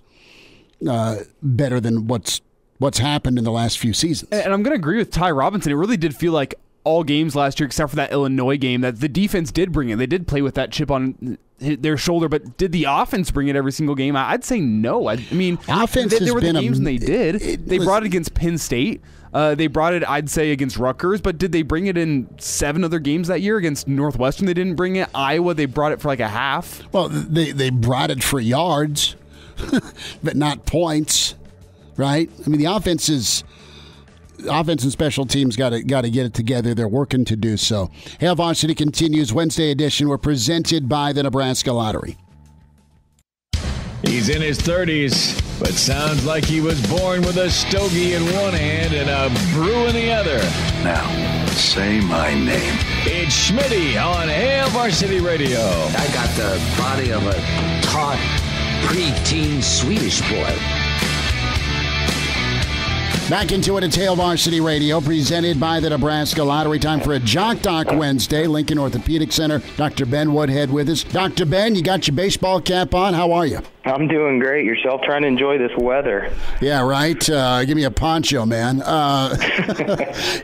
uh, better than what's what's happened in the last few seasons. And I'm going to agree with Ty Robinson. It really did feel like all games last year, except for that Illinois game, that the defense did bring it. They did play with that chip on their shoulder, but did the offense bring it every single game? I'd say no. I, mean, offense there were the a, games they did. It, they brought it against Penn State. Uh, they brought it, I'd say, against Rutgers, but did they bring it in seven other games that year against Northwestern? They didn't bring it. Iowa, they brought it for like a half. Well, they they brought it for yards, (laughs) but not points, right? I mean, the offense is offense and special teams got to got to get it together. They're working to do so. Hail Varsity continues Wednesday edition. We're presented by the Nebraska Lottery. He's in his 30s, but sounds like he was born with a stogie in one hand and a brew in the other. Now, say my name. It's Schmitty on Hail Varsity Radio. I got the body of a taut, preteen Swedish boy. Back into it at Hail Varsity Radio, presented by the Nebraska Lottery. Time for a Jock Doc Wednesday. Lincoln Orthopedic Center. Dr. Ben Woodhead with us. Dr. Ben, you got your baseball cap on. How are you? I'm doing great. Yourself trying to enjoy this weather. Yeah, right. Uh, give me a poncho, man. Uh, (laughs)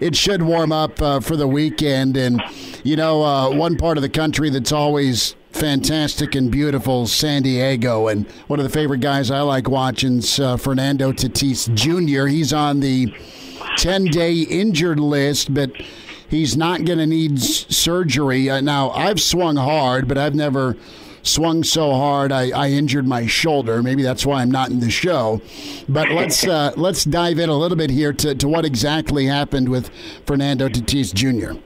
it should warm up uh, for the weekend. And, you know, uh, one part of the country that's always fantastic and beautiful San Diego. And one of the favorite guys I like watching is uh, Fernando Tatis Jr. He's on the 10 day injured list, but he's not going to need s- surgery. Uh, now, I've swung hard, but I've never swung so hard I, I, injured my shoulder. Maybe that's why I'm not in the show. But let's (laughs) uh, let's dive in a little bit here to, to what exactly happened with Fernando Tatis Jr.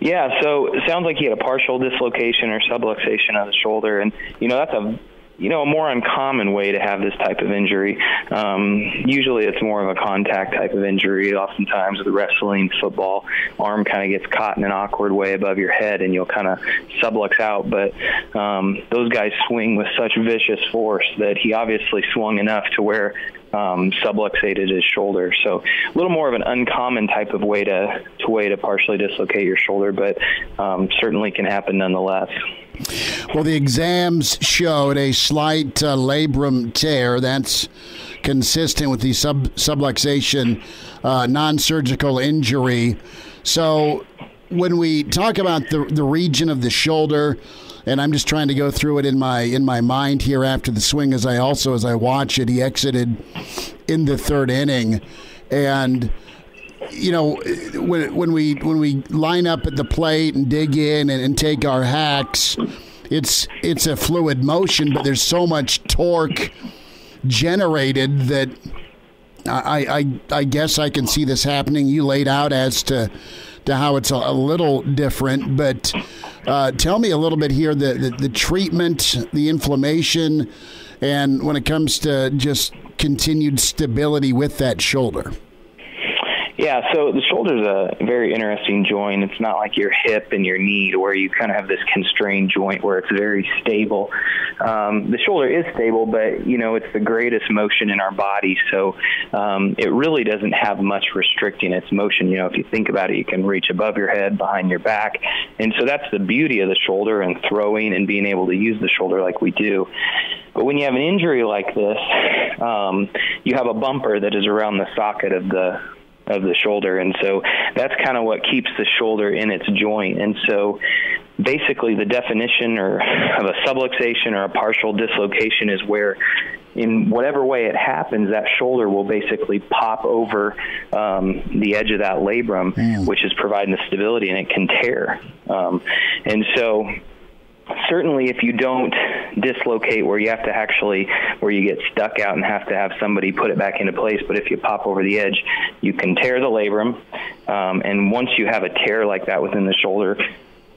Yeah, so it sounds like he had a partial dislocation or subluxation of the shoulder, and you know that's a you know, a more uncommon way to have this type of injury. Um, usually it's more of a contact type of injury. Oftentimes with wrestling, football, arm kind of gets caught in an awkward way above your head and you'll kind of sublux out. But um, those guys swing with such vicious force that he obviously swung enough to where um, subluxated his shoulder. So a little more of an uncommon type of way to, to way to partially dislocate your shoulder, but um, certainly can happen nonetheless. Well, the exams showed a slight uh, labrum tear. That's consistent with the sub subluxation uh, non-surgical injury. So when we talk about the the region of the shoulder, and I'm just trying to go through it in my in my mind here after the swing as I also as I watch it. He exited in the third inning, and you know when when we when we line up at the plate and dig in and, and take our hacks, it's it's a fluid motion, but there's so much torque generated that I, I, I guess I can see this happening. You laid out as to to how it's a, a little different, but uh, tell me a little bit here the, the, the treatment, the inflammation, and when it comes to just continued stability with that shoulder. Yeah, so the shoulder is a very interesting joint. It's not like your hip and your knee where you kind of have this constrained joint where it's very stable. Um, the shoulder is stable, but you know it's the greatest motion in our body, so um, it really doesn't have much restricting its motion. You know, if you think about it, you can reach above your head, behind your back, and so that's the beauty of the shoulder and throwing and being able to use the shoulder like we do. But when you have an injury like this, um, you have a bumper that is around the socket of the of the shoulder. And so that's kind of what keeps the shoulder in its joint. And so basically the definition or of a subluxation or a partial dislocation is where in whatever way it happens, that shoulder will basically pop over um, the edge of that labrum, mm. which is providing the stability, and it can tear. Um, and so certainly if you don't dislocate where you have to actually where you get stuck out and have to have somebody put it back into place but if you pop over the edge you can tear the labrum um, and once you have a tear like that within the shoulder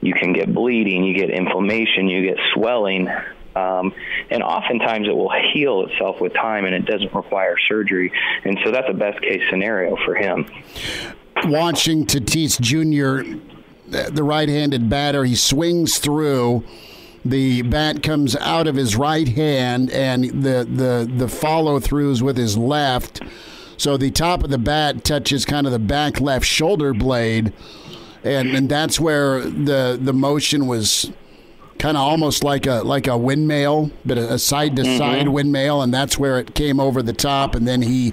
you can get bleeding you get inflammation you get swelling um, and oftentimes it will heal itself with time and it doesn't require surgery and so that's a best case scenario for him. Watching Tatis Jr the right-handed batter. He swings through. The bat comes out of his right hand, and the the the follow throughs with his left. So the top of the bat touches kind of the back left shoulder blade, and and that's where the the motion was kind of almost like a like a windmill, but a side to mm-hmm. side windmill, and that's where it came over the top, and then he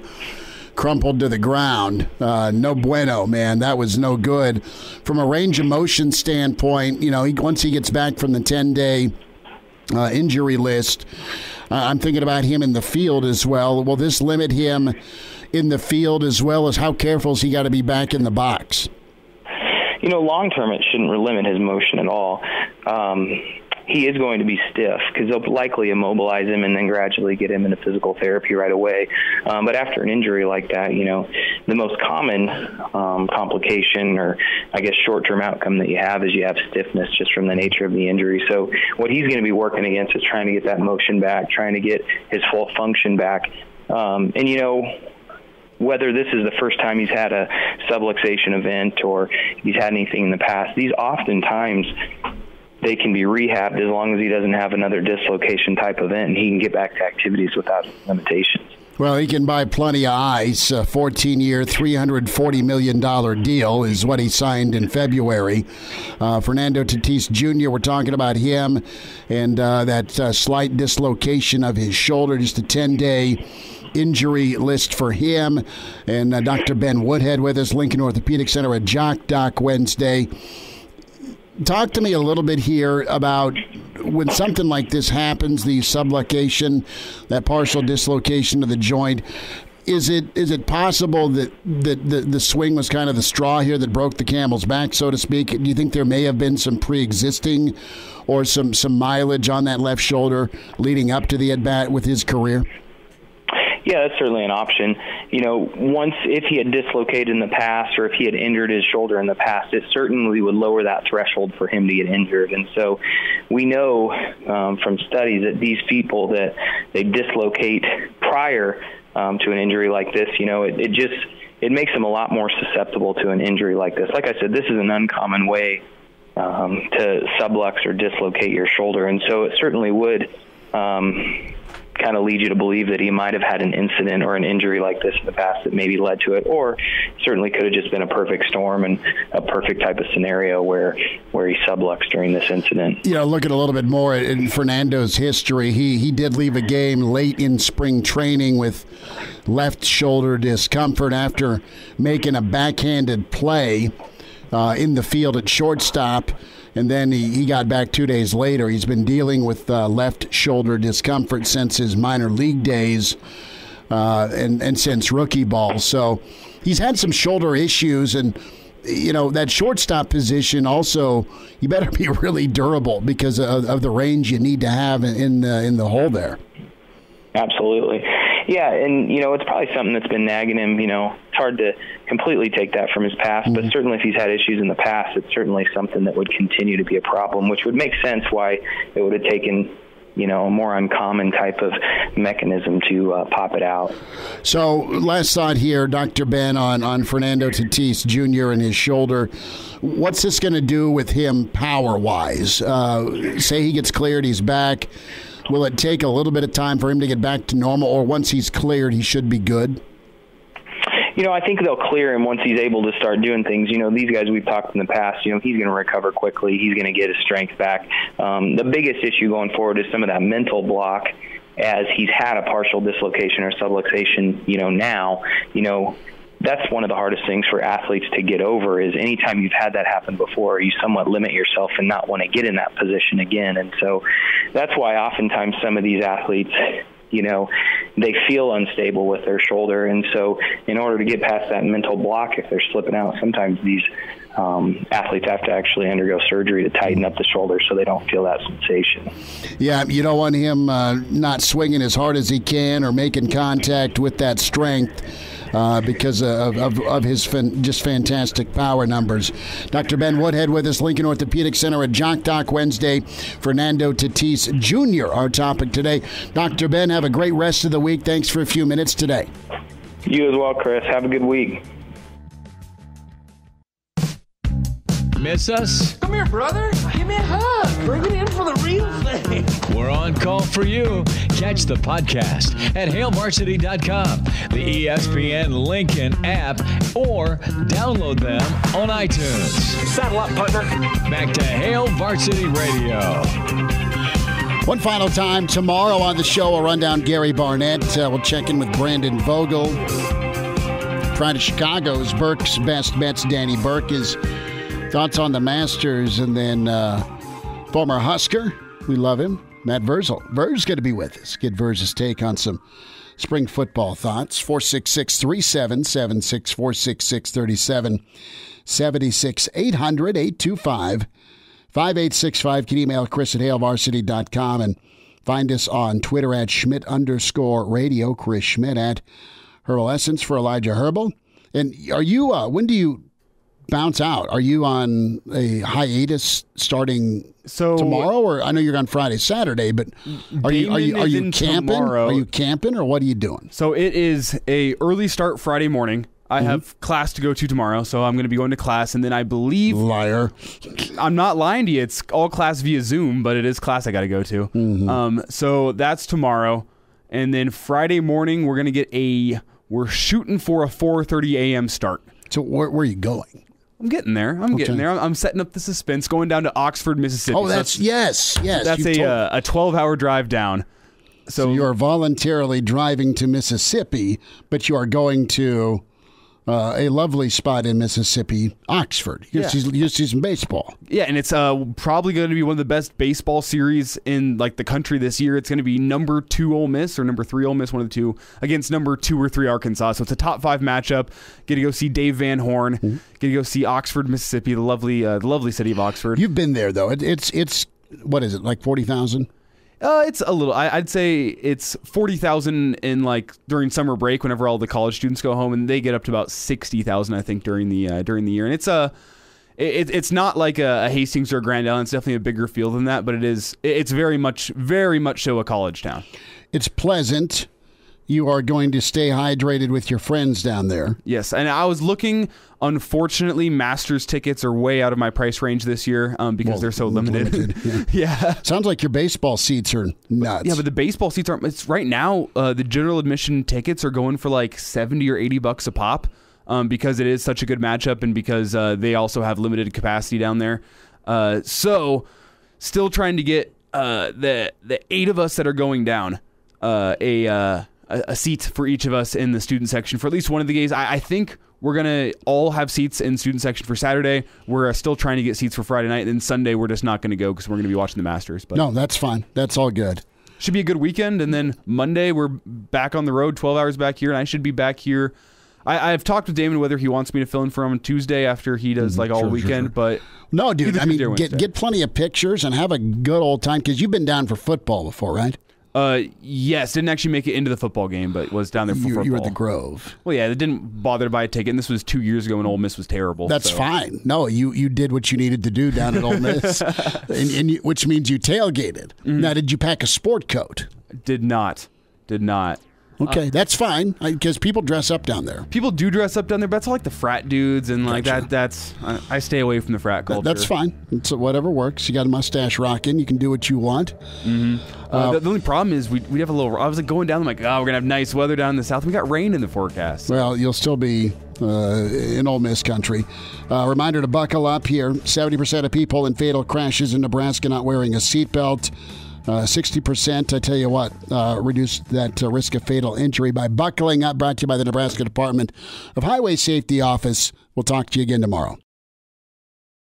crumpled to the ground. Uh, no bueno, man. That was no good. From a range of motion standpoint, you know, he, once he gets back from the 10 day uh, injury list, uh, I'm thinking about him in the field as well. Will this limit him in the field as well as how careful is he got to be back in the box? You know, long term, it shouldn't limit his motion at all. Um, he is going to be stiff because they'll likely immobilize him and then gradually get him into physical therapy right away. Um, but after an injury like that, you know, the most common um, complication or I guess short-term outcome that you have is you have stiffness just from the nature of the injury. So what he's going to be working against is trying to get that motion back, trying to get his full function back. Um, and you know, whether this is the first time he's had a subluxation event or he's had anything in the past, these oftentimes they can be rehabbed as long as he doesn't have another dislocation type event and he can get back to activities without limitations. Well, he can buy plenty of ice. A 14 year, $340 million deal is what he signed in February. Uh, Fernando Tatis Jr., we're talking about him and uh, that uh, slight dislocation of his shoulder, just a 10 day injury list for him. And uh, Dr. Ben Woodhead with us, Lincoln Orthopedic Center at Jock Doc Wednesday talk to me a little bit here about when something like this happens, the subluxation, that partial dislocation of the joint. Is it is it possible that, that the, the swing was kind of the straw here that broke the camel's back, so to speak? Do you think there may have been some pre-existing or some, some mileage on that left shoulder leading up to the at bat with his career? Yeah, that's certainly an option. You know, once if he had dislocated in the past or if he had injured his shoulder in the past, it certainly would lower that threshold for him to get injured. And so we know um, from studies that these people that they dislocate prior um, to an injury like this, you know, it, it just it makes them a lot more susceptible to an injury like this. Like I said, this is an uncommon way um, to sublux or dislocate your shoulder, and so it certainly would um, kind of lead you to believe that he might have had an incident or an injury like this in the past that maybe led to it, or certainly could have just been a perfect storm and a perfect type of scenario where where he subluxed during this incident. You know, looking a little bit more in Fernando's history, he he did leave a game late in spring training with left shoulder discomfort after making a backhanded play uh, in the field at shortstop and then he, he got back two days later. He's been dealing with uh, left shoulder discomfort since his minor league days uh, and, and since rookie ball. So he's had some shoulder issues and you know that shortstop position also you better be (laughs) really durable because of, of the range you need to have in the, in the hole there Absolutely. Yeah, and you know, it's probably something that's been nagging him, you know. It's hard to completely take that from his past, mm-hmm. but certainly if he's had issues in the past, it's certainly something that would continue to be a problem, which would make sense why it would have taken you know, a more uncommon type of mechanism to uh, pop it out. So, last thought here, Dr. Ben, on, on Fernando Tatis Jr. and his shoulder. What's this going to do with him power wise? Uh, say he gets cleared, he's back. Will it take a little bit of time for him to get back to normal, or once he's cleared, he should be good? You know, I think they'll clear him once he's able to start doing things. You know, these guys we've talked in the past, you know, he's going to recover quickly. He's going to get his strength back. Um, the biggest issue going forward is some of that mental block as he's had a partial dislocation or subluxation, you know, now, you know, that's one of the hardest things for athletes to get over is anytime you've had that happen before, you somewhat limit yourself and not want to get in that position again. And so that's why oftentimes some of these athletes, you know, they feel unstable with their shoulder. And so in order to get past that mental block, if they're slipping out, sometimes these um, athletes have to actually undergo surgery to tighten up the shoulder so they don't feel that sensation. Yeah, you don't want him uh, not swinging as hard as he can or making contact with that strength uh, because of, of, of his fin- just fantastic power numbers. Dr. Ben Woodhead with us, Lincoln Orthopedic Center at Jock Doc Wednesday. Fernando Tatis Jr., our topic today. Dr. Ben, have a great rest of the week. Thanks for a few minutes today. You as well, Chris. Have a good week. Miss us? Come here, brother. Give me a hug. Bring it in for the real thing. We're on call for you. Catch the podcast at hailvarsity.com, the ESPN Lincoln app, or download them on iTunes. Saddle up, partner. Back to Hail Varsity Radio. One final time tomorrow on the show, we'll run down Gary Barnett. Uh, we'll check in with Brandon Vogel. Friday Chicago's Burke's best bets. Danny Burke is Thoughts on the Masters, and then uh, former Husker, we love him, Matt Vrzal. Ver's going to be with us. Get Verz's take on some spring football thoughts. 466 3776 466 37 76 800 825 5865. Can email Chris at hailvarsity.com and find us on Twitter at Schmidt underscore radio. Chris Schmidt at Herbal Essence for Elijah Herbel. And are you, uh, when do you bounce out? Are you on a hiatus starting so tomorrow, or I know you're on Friday, Saturday, but are you are you are you camping? Tomorrow. Are you camping, or what are you doing? So it is a early start Friday morning. I mm-hmm. have class to go to tomorrow, so I'm going to be going to class, and then I believe liar. I'm not lying to you. It's all class via Zoom, but it is class I got to go to. Mm-hmm. Um, so that's tomorrow, and then Friday morning we're going to get a. We're shooting for a 4:30 a.m. start. So where, where are you going? I'm getting there. I'm okay. getting there. I'm, I'm, setting up the suspense. Going down to Oxford, Mississippi. Oh, that's, so that's yes, yes. That's a uh, a 12 hour drive down. So, so, you are voluntarily driving to Mississippi, but you are going to uh, a lovely spot in Mississippi, Oxford. You, yeah. see, you see some baseball. Yeah, and it's uh, probably going to be one of the best baseball series in like the country this year. It's going to be number two Ole Miss or number three Ole Miss, one of the two, against number two or three Arkansas. So it's a top five matchup. Get to go see Dave Van Horn. Mm-hmm. Get to go see Oxford, Mississippi, the lovely, uh, the lovely city of Oxford. You've been there though. It, it's it's what is it like forty thousand? Uh, it's a little. I, would say it's forty thousand in like during summer break, whenever all the college students go home, and they get up to about sixty thousand, I think, during the uh, during the year. And it's a, it, it's not like a, a, Hastings or a Grand Island. It's definitely a bigger field than that, but it is. It's very much, very much so a college town. It's pleasant you are going to stay hydrated with your friends down there. Yes, and I was looking. Unfortunately, Masters tickets are way out of my price range this year um, because well, they're so limited. limited yeah. (laughs) yeah. sounds like your baseball seats are nuts. Yeah, but the baseball seats aren't. It's right now. Uh, the general admission tickets are going for like seventy or eighty bucks a pop um, because it is such a good matchup and because uh, they also have limited capacity down there. Uh, so, still trying to get uh, the the eight of us that are going down uh, a uh, a, a, seat for each of us in the student section for at least one of the games. I, I think we're gonna all have seats in student section for Saturday. We're uh, still trying to get seats for Friday night. Then Sunday we're just not going to go because we're going to be watching the Masters. But no, that's fine. That's all good. Should be a good weekend. And then Monday we're back on the road, twelve hours back here, and I should be back here. I, have talked with Damon whether he wants me to fill in for him on Tuesday after he does mm-hmm. like all sure, weekend, sure, sure. but no, dude. I mean, get get plenty of pictures and have a good old time because you've been down for football before, right? Uh, yes, didn't actually make it into the football game, but was down there for You, football. you were at the Grove. Well, yeah, they didn't bother to buy a ticket. And this was two years ago when Ole Miss was terrible. That's so. fine. No, you you did what you needed to do down at Ole (laughs) Miss, and, and you, which means you tailgated. Mm-hmm. Now, did you pack a sport coat? Did not. Did not. Okay, Uh, that's fine because people dress up down there. People do dress up down there, but that's all like the frat dudes and like that. That's I, I stay away from the frat culture. That's fine. It's whatever works. You got a mustache rocking. You can do what you want. hmm Uh, the, the only problem is we we have a little. I was like going down. I'm like, oh, we're gonna have nice weather down in the south. We got rain in the forecast. Well, you'll still be uh, in Ole Miss country. Uh, reminder to buckle up here. 70% of people in fatal crashes in Nebraska not wearing a seatbelt. Uh, 60%, I tell you what, uh, reduce that uh, risk of fatal injury by buckling up. Brought to you by the Nebraska Department of Highway Safety Office. We'll talk to you again tomorrow.